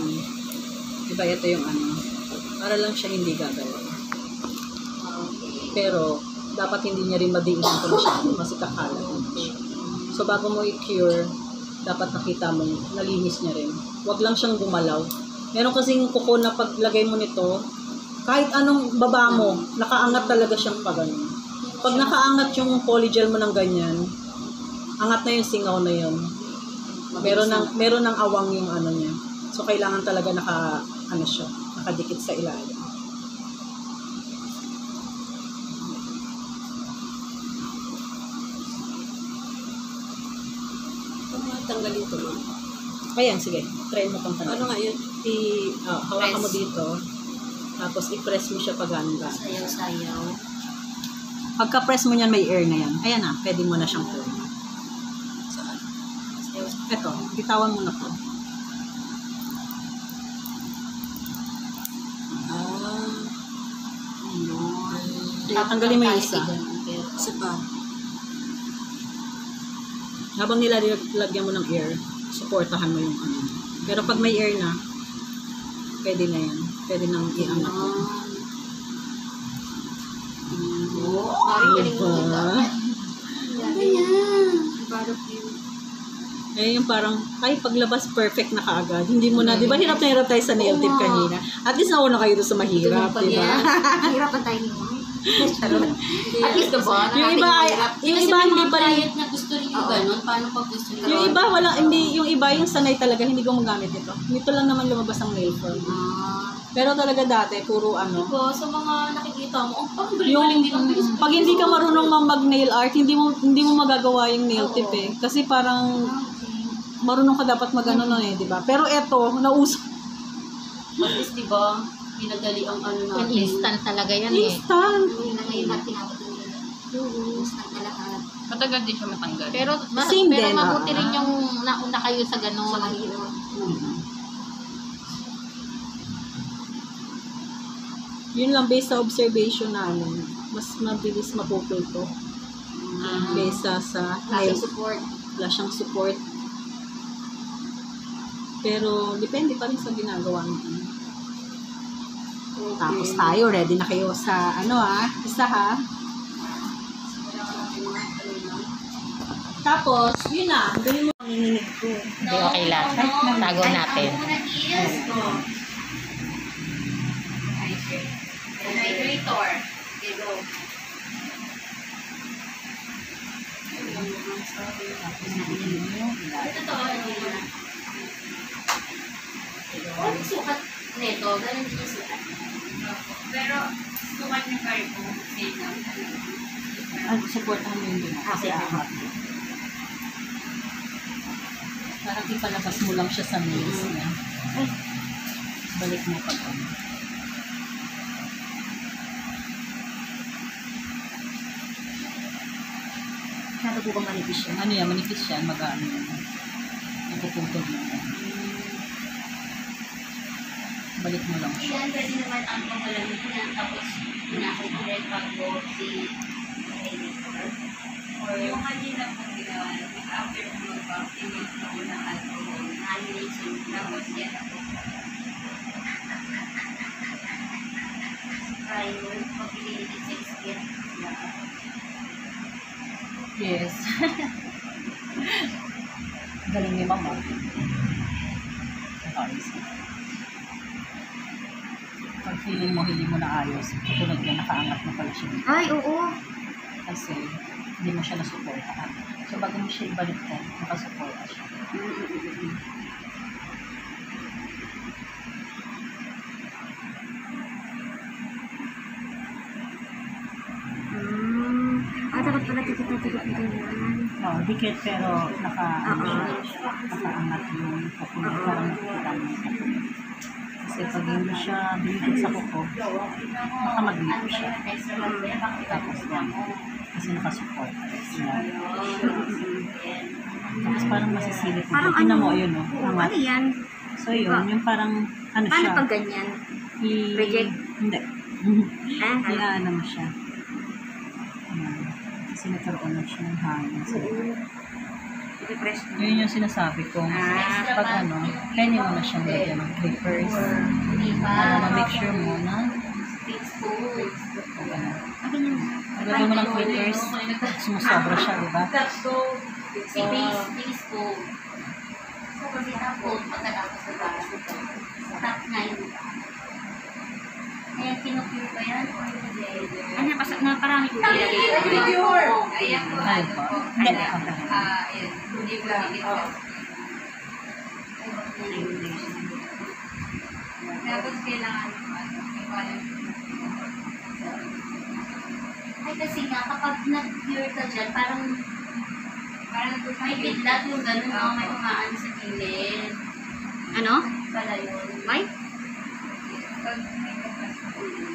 S1: di ba ito yung ano, para lang siya hindi gagalaw.
S5: Okay.
S1: Pero, dapat hindi niya rin madiinan ko masyado kasi kakalat. So, bago mo i-cure, dapat nakita mo, nalinis niya rin. Huwag lang siyang gumalaw. Meron kasing kuko na paglagay mo nito, kahit anong baba mo, nakaangat talaga siyang pag ganun. Pag nakaangat yung polygel mo ng ganyan, angat na yung singaw na yun. Meron ng meron ng awang yung ano niya. So kailangan talaga naka ano siya, nakadikit sa ilalim.
S2: Tanggalin ko.
S1: Ayan, sige. Try mo pang
S2: Ano nga yun?
S1: I, ah, hawakan mo dito. Tapos i-press mo siya paganda.
S5: Sayaw-sayaw.
S1: Pagka-press mo niyan, may air na yan. Ayan na, pwede mo na siyang pull.
S2: Saan?
S1: Ito, bitawan mo na to.
S2: Ah.
S1: Tatanggalin mo yung isa.
S2: Isa pa.
S1: Habang nilalagyan mo ng air, supportahan mo yung ano. Pero pag may air na, pwede na yan. Pwede nang iangat mo. Diba? Eh, yung parang, ay, paglabas, perfect na kaagad. Hindi mo na, di ba, hirap na hirap tayo sa nail tip kanina. At least nauna kayo doon sa mahirap, di ba?
S5: Hirapan tayo ni Mom. At least diba?
S1: Yung iba, ay, yung iba hindi pa rin,
S5: na gusto rin yung ganun, paano pag gusto nyo?
S1: yung iba wala, hindi, yung iba yung sanay talaga, hindi gumagamit nito. Nito lang naman lumabas ang nail form.
S5: Ah.
S1: Pero talaga dati, puro ano,
S5: Diba, sa mga nakikita mo, ang pang
S1: yung
S5: galing din ang bilis.
S1: pag hindi ka marunong mag nail art, hindi mo hindi mo magagawa yung nail tip eh. Kasi parang marunong ka dapat magano nun eh, di ba? Pero eto, nauso.
S5: At least diba, pinadali ang ano
S3: Yung
S5: natin.
S3: instant talaga yan eh.
S1: Instant.
S5: Yung na ngayon natin tinawag nila. Instant na lahat.
S6: Matagal din siya matanggal.
S3: Pero, ma-
S1: Same
S3: pero
S1: din,
S3: mabuti
S1: ah.
S3: rin yung nauna kayo sa
S5: Sa
S3: ganun.
S5: mahirap.
S1: Yun lang based sa observation namin. Mas mabilis mapupul to kaysa sa
S5: Kasi support.
S1: wala siyang support. Pero depende pa rin sa ginagawa natin. Tapos tayo, ready na kayo sa ano ah, isa ha. Tapos, yun na, gawin mo ang ininig ko.
S3: Hindi, okay lang. Tago natin.
S5: Vibrator. Okay, go. Ito to, ano yun? Ano sukat nito? Ganun din yung sukat.
S6: Pero, sukat niya pa rin kung sino.
S1: Ang supportahan mo yun din. Kasi ahap. Parang ipalabas mo lang siya sa nails niya. Ay, balik mo pa to.
S5: Masyado po bang manipis yun?
S1: Ano yan, manipis yan, mag-ano yan. Napuputol yan. Balik mo lang siya.
S5: Yan, pwede naman ang pamalamig niya. Tapos, pinakikulit pag go si.
S6: Or yung kanina po ginawa, after mo mag-vaccinate na unang alcohol,
S5: Annihilation.
S6: tapos yan ako.
S5: Primer. Pag pinilitin sa skin.
S1: Yes. Galing ni mama. Ayos. Pag feeling mo, hindi mo na ayos, katulad yan, nakaangat na pala siya.
S5: Ay, oo.
S1: Kasi, hindi mo siya nasuportahan. So, bago mo siya ibalik ka, nakasuporta siya.
S5: Ah,
S1: Oo, dikit pero naka, ano nakaangat yung kuko niya, parang nakikita mo. Kasi pag hindi siya binikit sa kuko, baka maglito siya. Tapos yan, kasi nakasupport. Yan. Tapos parang masisilip.
S4: Parang
S1: Tingnan mo,
S4: ano?
S1: yun o.
S4: Ano
S1: Angat.
S4: yan?
S1: So yun, yung parang, ano
S4: Paano
S1: siya?
S4: pag ganyan?
S1: I-
S4: Reject?
S1: Hindi.
S4: Ah,
S1: Iyaano mo siya. Kasi nagkaroon na siya ng hangin. So,
S4: i-press mo.
S1: yun yung sinasabi ko.
S4: Ah,
S1: pag ano, pwede mo na siyang lagyan ng clippers. Para ma-make sure mo na ano, lagyan mo ng clippers, sumusobra siya, di ba?
S5: Si base, base po. So, kasi tapos, pagkatapos sa balas ito, top 9. Kaya kinupure ba yan? Or hindi?
S4: Ano, pas na parami ko ilagay ko.
S6: Ayan po,
S1: Ayun
S6: ano
S1: po.
S6: po.
S1: Hindi.
S6: Ah, yun. Hindi po. Tapos kailangan po, ano,
S5: Ay, kasi nga, kapag nag-pure ka dyan, parang
S6: Parang
S5: may kidlat yung gano'n, no? may umaan sa gilid.
S4: Ano?
S5: Pala yun.
S4: May?
S6: Pag
S5: Thank you.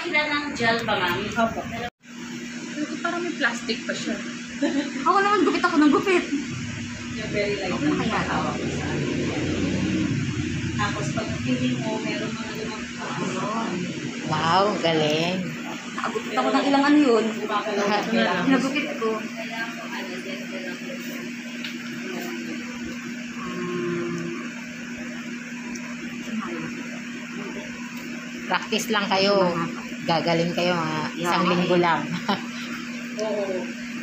S5: Ahila ng gel ba, ma'am?
S1: Opo.
S6: Parang may plastic pa siya.
S4: Ako naman, gupit ako ng gupit.
S1: Yung very light
S4: Ano
S1: na
S4: kaya?
S1: hawak mo sa akin. Tapos pag feeling mo, meron mga lumang
S3: Wow, galing.
S4: Nakagupit ako ng ilang ano yun. Nagupit ko.
S6: Kaya ano, lang po.
S3: Practice lang kayo. Gagaling kayo mga isang linggo lang.
S1: Oo.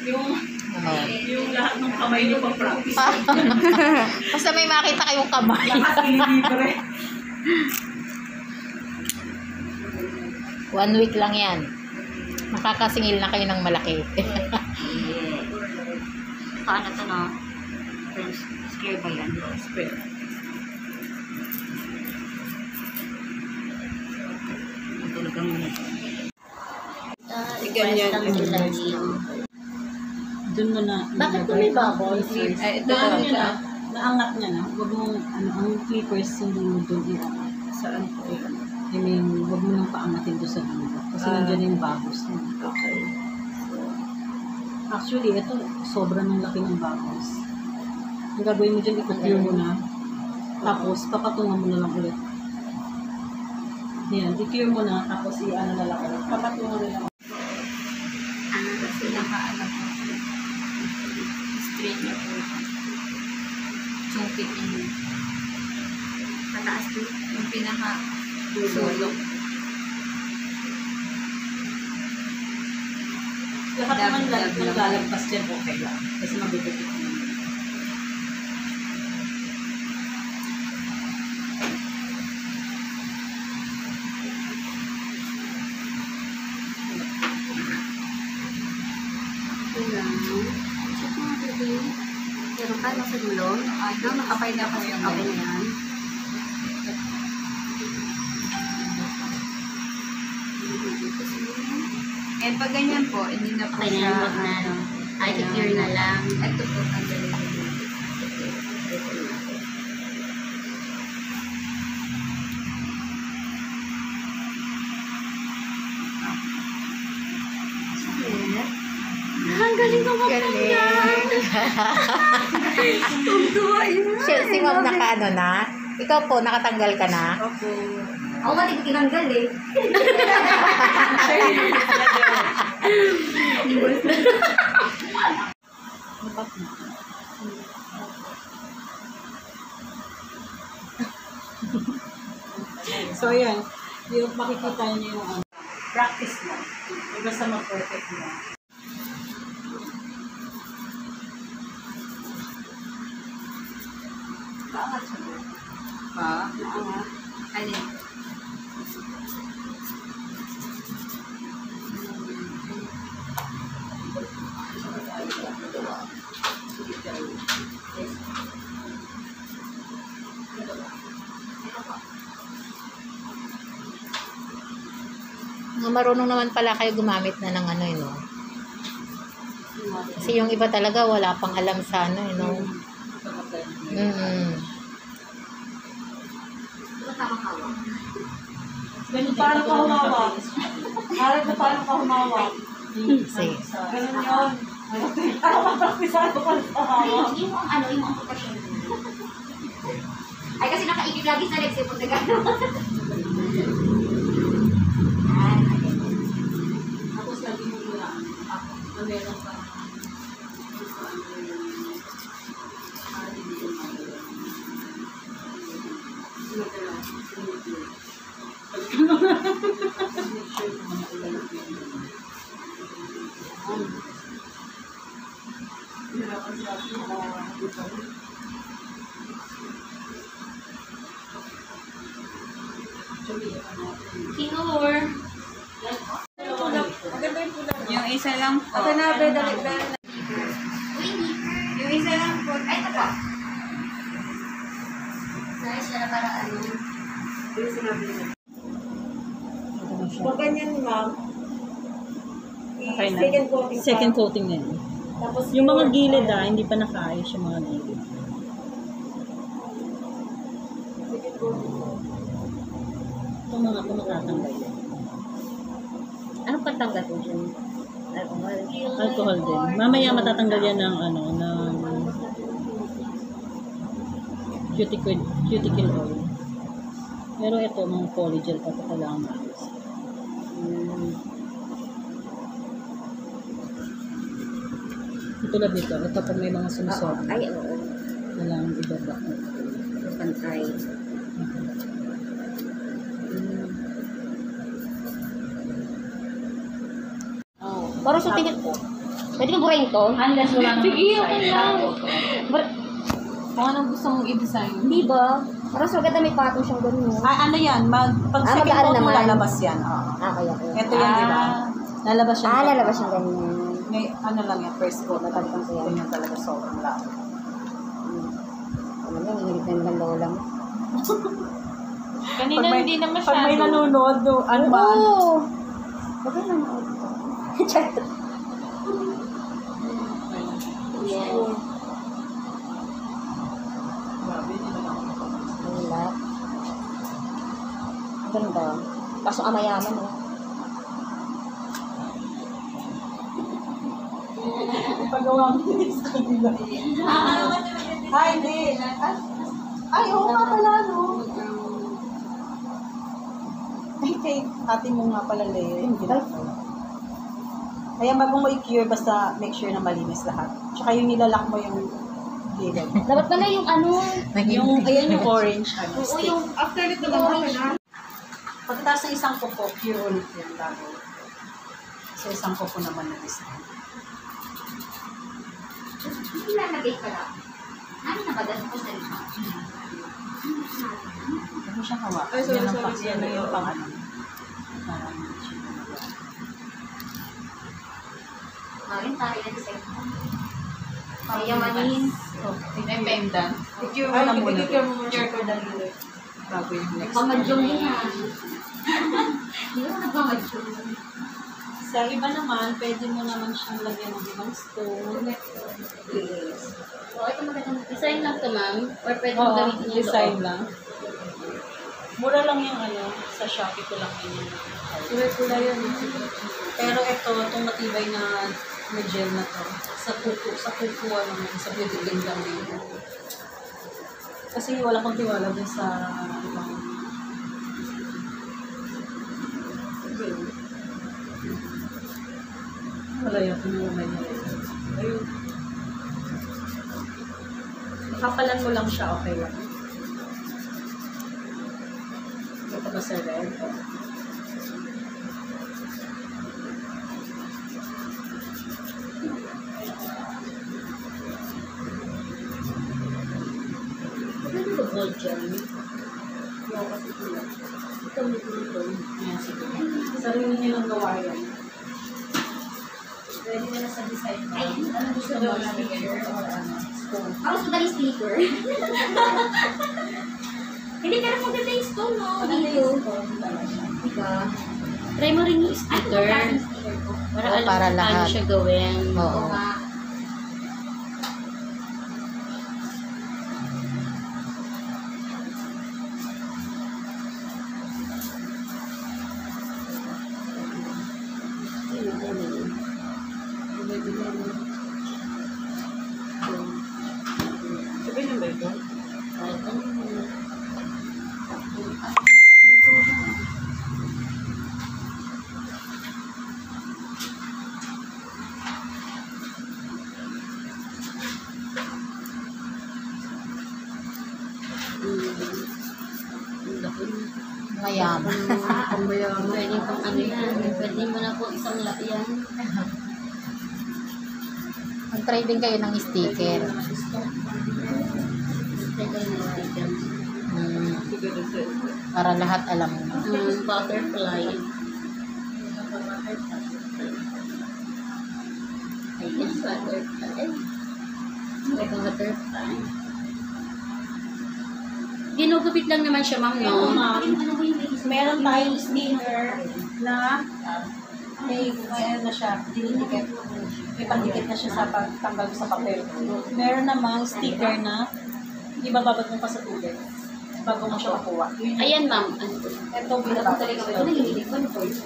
S1: Yung,
S3: Oo.
S1: yung lahat ng kamay niyo pang practice.
S3: Basta may makita kayong kamay.
S1: Lahat libre.
S3: One week lang yan. Makakasingil na kayo ng malaki.
S4: Paano to? Friends, scare ba yan? Talagang
S2: Ganyan.
S1: Doon mo na.
S5: Bakit kung may bubbles?
S6: Eh, ito
S1: ano niya na, naangat niya na. Huwag mong, ano, ang clippers hindi mo doon iangat. Saan po yun? I mean, huwag mo nang paangatin doon sa dulo. Kasi
S2: Ah.
S1: nandiyan yung bubbles mo.
S2: Okay.
S1: Actually, ito, sobrang ng laki ng bubbles. Ang gagawin mo dyan, i-clear mo na. Tapos, papatungan mo na lang ulit. Yan, i-clear mo na, tapos i-ano na lang ulit. Papatungan na lang
S4: ano kasi nakaano po. Straight niya po. Chungkit niya. Pataas po.
S6: Yung pinaka
S4: Sulok.
S1: Lahat naman lalagpas dyan, okay lang. Kasi mabibitit mo.
S4: Check mo baby. Meron ka nasa dulo? Ano, nakapay na po yung kapay na yan.
S6: Eh, pag ganyan po, hindi na po siya,
S5: na.
S6: ano,
S5: Ay, na lang.
S6: Ito po, tanggalin ko.
S5: Ang galing ko
S3: Siya, si ma'am naka ano na? Ikaw po, nakatanggal ka na?
S2: Opo.
S4: Ako nga, di ko tinanggal eh.
S1: So, ayan. Yung makikita niyo yung ano, practice lang. Iba sa mag-perfect mo.
S6: Pa?
S1: Kaangat.
S6: Alin?
S3: Nga marunong naman pala kayo gumamit na ng ano yun, no? Kasi yung iba talaga wala pang alam sa ano, yun, no? Mm-mm.
S2: Paano ka humawak? Harap na paano ka humawak?
S3: Sige.
S2: Ganun yun. Ano ka praktisado ka sa hawak?
S4: Yung ano, yung amputasyon. Ay, kasi nakaikip lagi sa legs eh, pag nagano.
S1: Tapos lagi mo muna ako na meron ka
S5: Kinur.
S2: Maganda yung pula.
S6: Yung isa lang po.
S2: Ate na, be, dali, be.
S4: Uy, hindi.
S6: Yung isa lang po.
S4: Ay, ito po. Nice siya na para ano.
S2: Yung sinabi niya.
S1: Ito na siya.
S2: Pag ganyan, ma'am, i-
S1: Okay na.
S2: Second coating
S1: na yun.
S2: Tapos
S1: Yung mga gilid ah, hindi pa nakaayos yung mga gilid.
S2: Second coating
S1: mga ito matatanggal yan.
S5: Anong pantanggal mo dyan? Alcohol.
S1: Alcohol din. Mamaya matatanggal yan ng ano, ng cuticle, cuticle oil. Pero ito, mga polygel pa ito kailangan maayos.
S5: Hmm.
S1: Tulad nito, ito pag may mga sumusok,
S4: Ay, oo.
S1: walang ibaba.
S4: Pantay.
S1: Oh.
S4: Parang sa tingin ko. Pwede ka burahin to?
S5: Unless wala naman
S4: Sige, okay lang. Bur-
S1: Kung anong gusto mong i-design.
S4: Hindi ba? Parang sa ganda may patong siyang ganun.
S1: Ah, ano yan? Mag, pag
S4: Ah,
S1: second coat mo, lalabas yan. Oo.
S4: Ah, kaya ko.
S1: Ito yan, di ba? Lalabas yan.
S4: Ah, lalabas siyang ganyan.
S1: May ano lang yan, first coat.
S4: Natalikan ko yan.
S1: Ganyan talaga sobrang labo.
S4: Ano yan, inginit na naman lola mo.
S8: Kanina hindi na masyado.
S1: Pag may nanonood, do, ano ba?
S4: Oo! Bakit nanood to? Chat.
S5: Yes.
S4: Wala. Ang Ganda. Kaso amayaman eh.
S1: Ipagawa mo sa kanila. Ay, hindi. Ay, oo nga pala, no? Ay, kay ate mo nga pala, Leo. Yung ginagawa. Kaya bago mo i-cure, basta make sure na malinis lahat. Tsaka yung nilalak mo yung gilid.
S4: Dapat pala yung ano,
S1: yung, ayan yung orange, ano,
S4: oo
S1: stick.
S4: yung
S2: After nito na.
S1: Pagkatapos ng isang kuko, cure ulit yan bago. So, isang kuko naman na design.
S5: Ilalagay ka lang. Ano na ba? Sa lima.
S1: Huwag mo siyang hawa.
S2: Ay, sorry,
S1: Yan
S2: sorry,
S1: yan
S2: sorry.
S1: yung pang ano. Parang hindi siya.
S5: Ah, yung tayo na design mo. Payamanin.
S8: May pendant.
S2: I-cure
S1: Ay,
S2: mo
S1: muna.
S2: i-cure mo muna siya for daliri.
S1: Bago yung next.
S5: Pamadyong yun ah. Hindi ko nagpamadyong.
S1: Sa iba naman, pwede mo naman siyang lagyan ng ibang stone.
S5: Yes. So, ito magandang design lang to, ma'am. Or pwede mo
S1: Oo,
S5: gamitin yung
S1: design
S5: loob.
S1: lang. Mura lang yung ano, sa Shopee ko lang yun.
S2: Kulay kulay yan.
S1: Pero ito, itong matibay na na gel na to, sa kuko, sa kuko, ano, sa beauty blend lang yun. Kasi wala kong tiwala dun sa ibang wala yun, tinulungan niya rin. Ayun. Kapalan mo lang siya, okay lang. Ito ba sa red?
S5: Gold gem.
S1: Ito, may ito. Yan, sige. Sarili nilang gawa yan. Pwede na na sa design mo.
S5: Ay, ano gusto mo
S1: sticker or ano? Stone.
S5: Ako sa dali sticker. Hindi ka na maganda yung stone, no?
S1: Maganda
S5: Dito.
S1: yung stone talaga.
S5: Diba? Try mo rin yung sticker. Para
S3: Oo,
S5: alam
S3: para
S5: mo paano
S3: lahat.
S5: siya gawin.
S3: Oo.
S5: nga.
S2: Sabihin niyo ba ito?
S3: Mayaman.
S5: Pwede pang ano yan. Pwede mo na po isang la yan.
S3: Mag-try din kayo ng sticker. Hmm, para lahat alam mo.
S5: Um, butterfly. Ayan, butterfly. Like a butterfly. Ginugupit lang naman siya, ma'am, no?
S1: Meron tayong sticker na may, may ano na siya, dinikit. May pandikit na siya sa pagtanggal sa papel. Meron namang sticker na ibababad mo pa sa tubig bago mo siya makuha.
S5: Ayan, ma'am. Ano po?
S1: Ito, binababad ko
S5: Ito, nililig ko. Ano yun?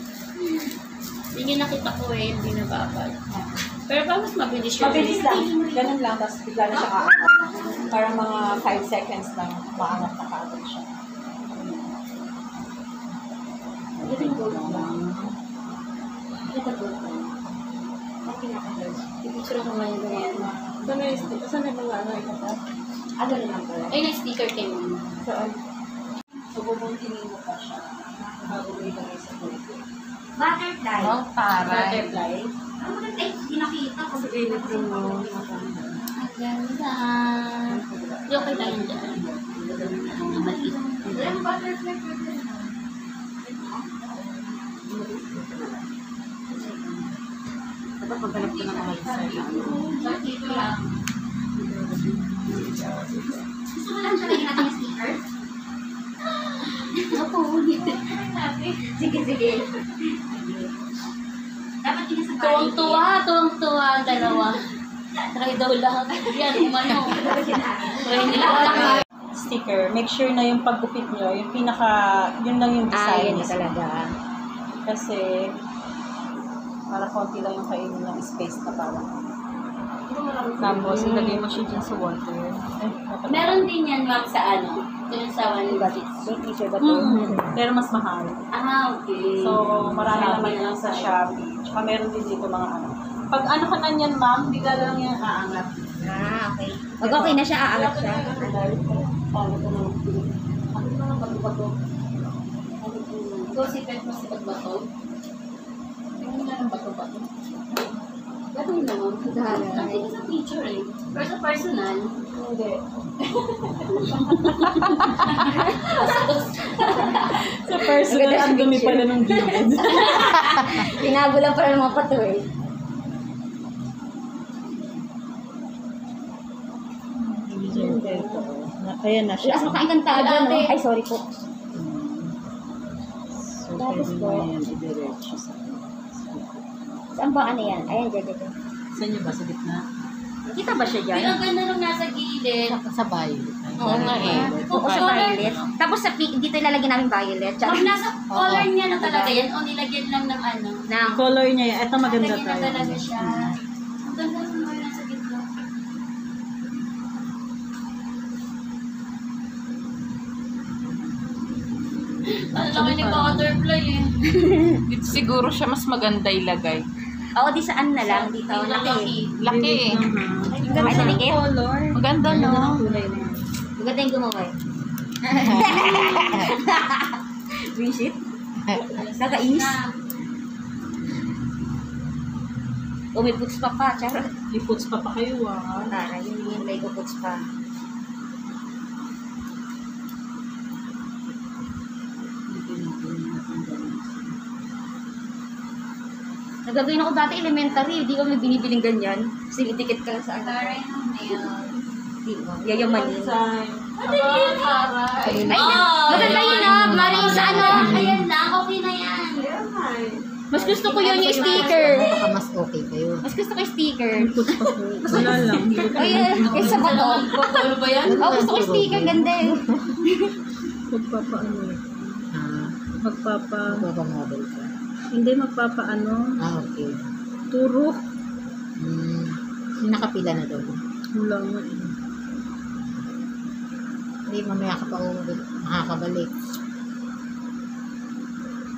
S5: Hindi niya nakita ko eh, hindi nababad. Pero pa mas mabilis yun.
S1: Mabilis lang. Ganun lang. Tapos bigla na siya kaangat. Parang mga 5 seconds lang maangat na kaagad siya.
S5: Ito yung gold lang. Ito gold lang. Picture ko ngayon ganyan.
S2: Saan na yung stick? Saan na mga ano ikapat?
S5: Ano naman pala? Ay, na-sticker kayo.
S2: Saan?
S1: So, bubuntingin mo pa siya bago mo ilagay sa kulay.
S5: Butterfly.
S4: Oh, taray.
S1: Butterfly.
S5: Ano ba? Eh, hindi nakita ko.
S2: Sa init mo.
S5: Ang ganda. Di okay tayo dyan. Ang maliit. Ang butterfly pwede na.
S1: Dapat maghanap ka ng mga design na.
S5: Bakit lang? Gusto mo lang siya natin yung sticker? Opo, Sige, sige. Dapat yun sa Tuwang-tuwa, tuwang-tuwa ang dalawa. Try daw lahat. Yan, umano. Try nila lahat.
S1: Sticker, make sure na yung paggupit nyo, yung pinaka, yun lang yung design. niya.
S4: talaga.
S1: Kasi, para konti lang yung kainin ng space na parang. Tapos, ilagay mo siya dyan sa water. Eh,
S5: Meron din yan, ma'am, sa ano? Doon sa one
S1: T-shirt ba to? Pero mas mahal.
S5: Ah, okay.
S1: So, marami naman yan sa Shopee. Tsaka meron din dito mga ano. Pag ano ka na niyan, ma'am, bigla lang yan aangat.
S4: Ah, okay. Pag okay na siya, aangat siya.
S1: Ano ko na Ano ko na bato-bato?
S5: Ikaw si Pet mo si? Tingnan nga ng bato-bato. Gagawin na mo. Gagawin sa picture eh. Pero sa personal,
S1: Hindi. sa personal, ang dumi pala ng gilid.
S4: Tinago lang pala ng mga pato eh.
S1: Ayan na siya.
S4: Lakas makain kang tago, no? Ay, sorry po.
S1: So, pwede mo yan idiretso sa
S4: Saan ba ano yan? Ayan, dyan, dyan. dyan.
S1: Sa inyo ba? Sa gitna?
S4: Kita ba siya dyan?
S5: ang ganda nung nasa gilid.
S4: Sa violet.
S5: Oo nga eh.
S4: Oo, sa violet. Tapos sa pink, dito ilalagay namin violet. Tsaka,
S5: Pag nasa color niya na talaga yan, o nilagyan lang ng ano.
S4: ng,
S1: Color niya yan. Ito maganda
S5: Nilagyan na
S1: tayo.
S5: talaga siya. Ang ganda nung mga nasa gitna. Ang laki ni butterfly eh.
S7: Dito siguro siya mas maganda ilagay.
S4: Oo, di saan na lang. Dito, laki.
S7: Laki eh.
S4: Ay, nalikit.
S7: Maganda no?
S4: Maganda yung gumawa eh. Visit? Nakainis. O may puts pa pa, charot.
S1: May puts pa pa kayo ah.
S4: Tara, yun yung Lego puts pa. Nagagawin ako dati elementary, di kami binibiling ganyan. Kasi itikit ka lang sa ano.
S5: Taray ng nail.
S4: Di mo, yayamanin.
S1: Design.
S5: Ano yun? Taray.
S4: Ay, maganda yun ah, Maring sa ano.
S5: Ayan lang, okay na yan.
S4: Mas gusto ko yun yung sticker.
S3: Baka mas okay kayo.
S4: Mas gusto ko yung sticker.
S1: Wala lang.
S4: Ay, ay, sa bato.
S5: Ano ba yan?
S4: Oh, gusto ko yung sticker, ganda eh.
S1: Magpapa ano.
S3: Ah,
S1: Magpapa.
S3: magpapamodel ka.
S1: Hindi magpapa ano.
S3: Ah, okay.
S1: Turo.
S3: Hmm. Nakapila na daw.
S1: Wala nga eh.
S3: Hindi, mamaya ka pa umuwi. Makakabalik.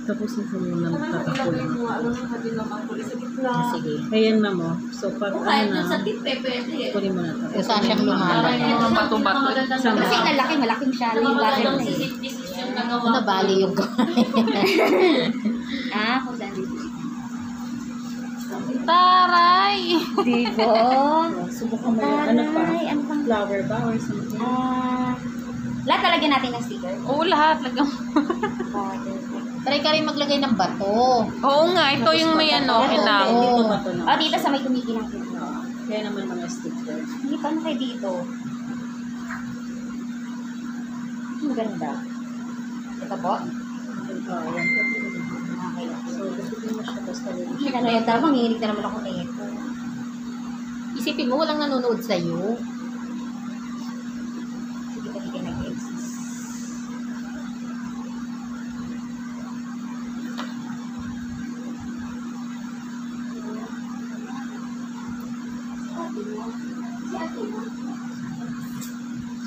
S1: Tapos na muna magtatapon.
S3: Ah, sige.
S1: Ayan na mo. So, pag ano na,
S5: eh, pwede eh.
S1: kunin mo na to.
S3: Kung saan siyang lumaban.
S4: Kasi na laki, malaking siya. Yung bagay na eh.
S5: Decision na gawa.
S3: Kung nabali yung
S4: Ah, kung saan dito.
S7: Taray!
S4: Diba?
S1: Subukan mo yun. Ano pa?
S4: Ano pang...
S1: Flower ba or something?
S4: Ah... lahat talagyan natin ng sticker.
S7: Oo, lahat. Lagyan
S3: Try ka rin maglagay ng bato.
S7: Oo nga, ito yung may ano, kinang.
S3: oo.
S1: Dito ba to na?
S4: Oh, dito sa may kumikinang pinto.
S1: Kaya naman mga sticker.
S4: Hindi pa na kayo dito. Ang ganda. Okay.
S1: So, gusto mo siya basta rin.
S4: Ano yan, tama, manginig na naman ako na ito.
S3: Isipin mo, walang nanonood sa'yo.
S4: Sige, pati ka nag-exist.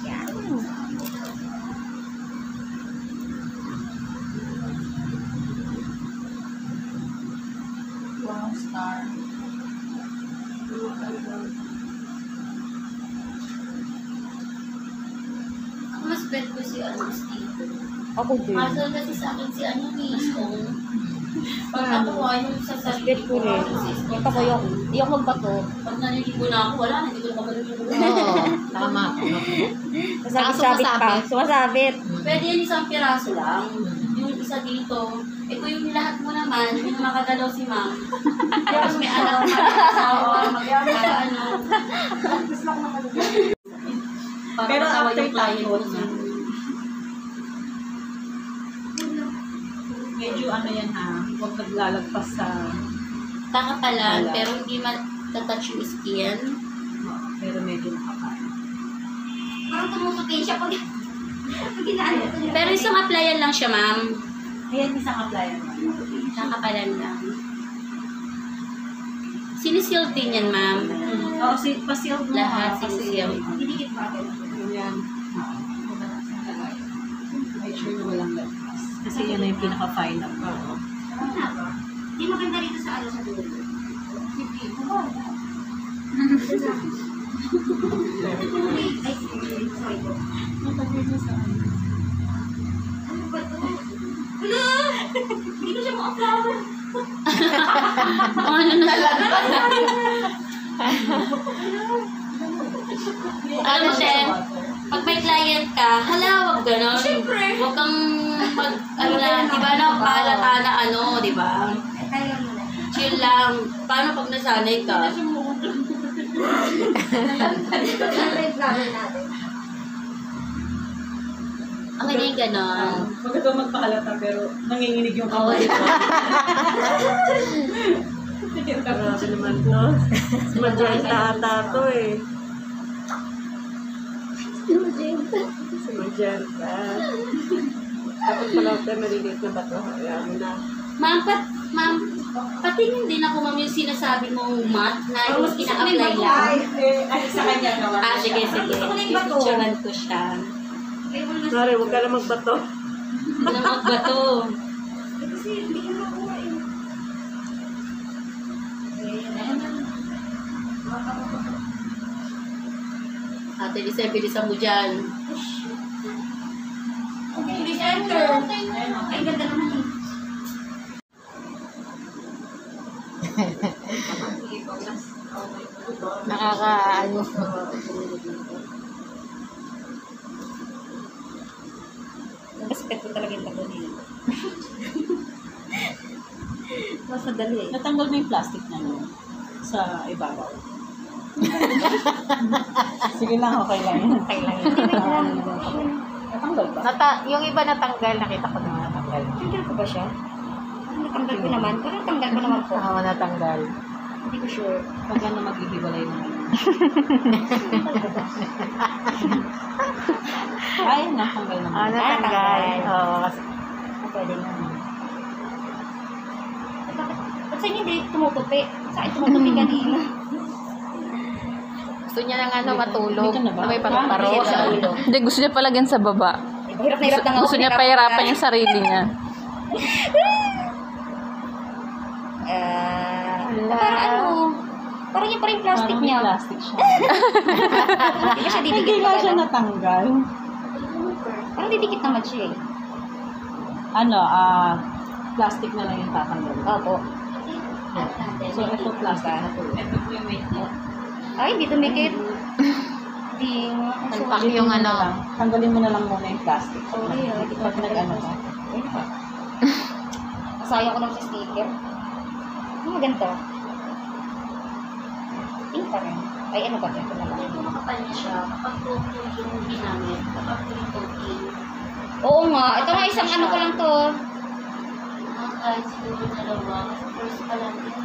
S4: Yan.
S7: Wow, star.
S5: bet ko si ano, Steve.
S8: Ako din.
S5: Kaso kasi sa akin si ano mismo. Pag ako ayaw sa sarili
S8: ko rin. Ito ko yung, di ako magbato.
S5: Pag naniligo na ako, wala na, hindi ko na mamaliligo.
S3: Oo, tama.
S8: Masabit-sabit pa.
S3: sumasabit.
S5: Pwede yan isang piraso lang. Yung isa dito. Ito yung lahat mo naman, yung makagalaw si ma'am. Tapos may anak ka, asawa, mag ano. Para
S1: Pero
S5: matawa
S1: after
S5: yung client mo
S1: tapos,
S5: na.
S1: Medyo ano yan ha, huwag naglalagpas sa,
S5: Tanga pa lang,
S1: Wala.
S5: pero hindi matatouch yung skin.
S1: pero medyo nakakain.
S5: Parang tumutukin siya pag pag inaano ko niya. Pero isang applyan lang siya, ma'am.
S1: Ayan, isang applyan.
S5: Nakapalan lang. Sinisealed din yan, ma'am.
S1: Oo, si, pa-sealed mo
S5: Lahat
S1: ha, kasi-
S5: sinisealed.
S4: Didikit pa.
S1: Yan. Make sure na walang lagpas. Kasi yun na yung pinaka-final. Oo.
S4: Ano na ba? Di maganda rito sa ano sa dulo. Ay, sorry po. Ano ba ito? Wala! Hindi ko siya ma-upload.
S5: ano na lang. Alam mo, Shen, pag may client ka, hala, wag ganon.
S4: Siyempre.
S5: Huwag kang mag, ano na, di ba, na, pahalata na ano, di ba?
S4: Eh.
S5: Chill lang. Paano pag nasanay ka? Ang ganyan ganon.
S1: Huwag ka magpahalata pero nanginginig yung kamay.
S8: Grabe naman to. Magenta ata to eh. Si Magenta. Dapat pala tayo maliliit na bato. Kaya mo na.
S5: Ma'am, pat, ma'am, patingin din ako, ma'am, yung sinasabi mong mat na yung ina-apply lang.
S1: eh, ay, sa kanya naman.
S5: Ah, sige, sige.
S4: Gusto ko na
S5: siya.
S4: Na
S8: Sorry, huwag ka na magbato.
S5: Ano ba to?
S4: Eh, Kasi hindi ko makuha eh.
S5: Ate Lisa, bilisan mo dyan.
S4: Okay, December. Ay, ganda naman eh.
S3: Nakakaano.
S8: Respect ko talaga yung bato niya. Mas madali eh.
S1: Natanggal mo yung plastic niya no? sa ibabaw. Sige lang, okay lang. Okay lang. Natanggal ba?
S3: Nata yung iba natanggal, nakita ko na natanggal.
S8: Tanggal ko ba siya? Natanggal ko naman. Parang tanggal ko naman po.
S3: Oo, natanggal.
S8: Hindi ko sure.
S1: Pag ano maghihiwalay naman. Ay, natanggal naman.
S3: Ah, natanggal. Oo, kasi
S8: Ah, pwede na. Bakit? Ba't sa inyo hindi tumutupi? Sa akin tumutupi kanina.
S3: gusto niya ng ano, matulog.
S1: Na
S3: may paru-paro
S8: Ah,
S3: sa ulo.
S7: Hindi, gusto niya palagyan sa baba.
S8: Eh, Hirap na hirap na nga
S7: Gusto niya
S8: hirap
S7: pahirapan yung sarili niya.
S8: Ah, parang ano, parang yung parang plastic
S1: Parang may
S8: niya.
S1: plastic siya.
S8: Hindi ko siya
S1: Hindi
S8: didikit
S1: nga
S8: pa
S1: siya natanggal.
S8: Parang didikit naman siya eh.
S1: Ano, ah, plastic na lang yung tatanggal.
S8: Opo.
S1: So, ito plastic.
S5: Ito po yung weight niya.
S8: Ay, hindi tumikit. Hindi
S3: Nagpak yung
S1: Tanggalin mo na
S3: ano.
S1: lang. Tanggalin mo na lang muna yung plastic.
S8: Sorry, ah, hindi ko
S1: Pag nag-ano ka.
S8: Nasayang ko naman sa sticker. Ano maganda? Pink pa rin. Ay, ano ba? Ito na lang.
S5: Ito makapal siya kapag po yung ginamit, kapag coating.
S8: Oo nga. Ito nga isang ano ko lang to.
S5: Mga kahit siguro dalawa, kasi first pa lang din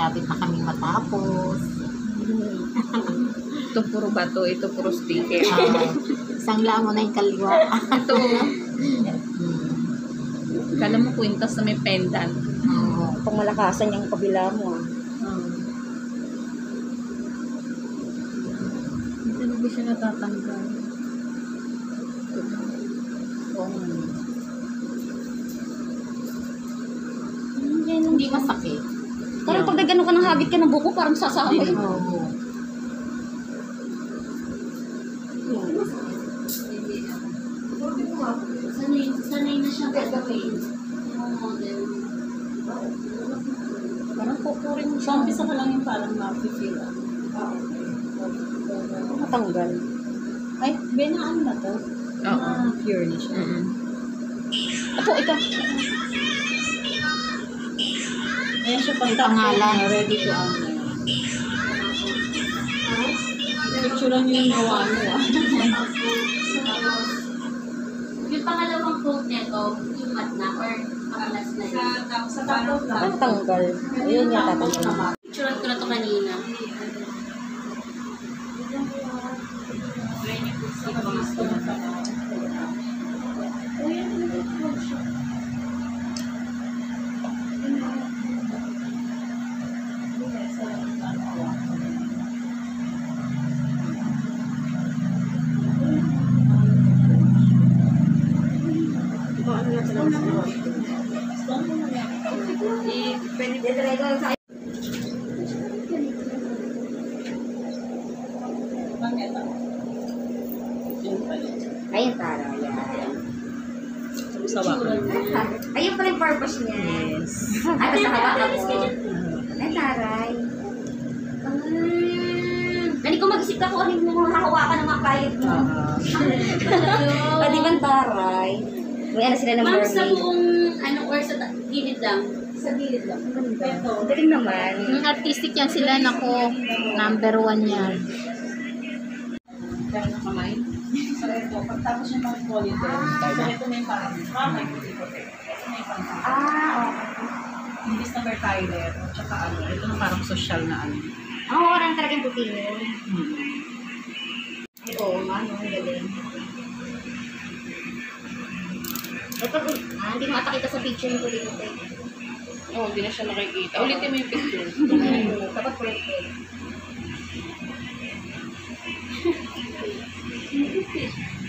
S3: Sabit na kami matapos.
S6: Ito puro bato, ito puro sticker.
S3: Ah, isang lamo na yung kaliwa.
S6: ito, kala mo kwintas na may pendant.
S3: Oo.
S4: Kung malakasan yung kabila mo ah.
S6: Hindi na ba siya natatanggal?
S3: Hindi masakit.
S4: Parang pag nagano ka ng hagit ka ng buko, parang sasabay.
S3: Oo. Pangalan.
S1: Ready to ano. Picturean niyo yung gawa mo ah.
S5: Yung pangalawang quote nito, yung mat na or pakalas na yun.
S1: Sa tapos lang.
S4: Ang tanggal. Ayun nga tatanggal.
S5: Picturean ko na to kanina.
S4: Ayun, tara. Yan.
S1: Sawa ka.
S4: Ayun pala yung purpose niya.
S1: Yes.
S4: Ay, basta hawakan mo. Ay, taray. Ah, Hindi ko mag-isip ka kung ano yung hahawakan ng mga client mo.
S1: Ah,
S4: Ah, di ba taray? May ano sila ng
S5: Ma'am, sa buong, ano, or sa ta- gilid lang.
S1: sa gilid lang. Ito.
S4: Ang galing naman.
S3: Yung artistic yan sila, nako, number one yan.
S1: Kaya na kamay. So ito, pagtapos yung mga so ito na yung parang, parang may puti-puti. Ito na yung parang,
S4: Ah, okay.
S1: Imbis na Tyler, tsaka ano, ito na parang social na ano.
S4: Ang orang talagang puti mo.
S1: Hmm.
S4: Ito, ano, ang galing. Ah, hindi makakita sa picture yung puti-puti.
S6: Oo, hindi na siya nakikita. Ulitin mo yung picture.
S4: Dapat puti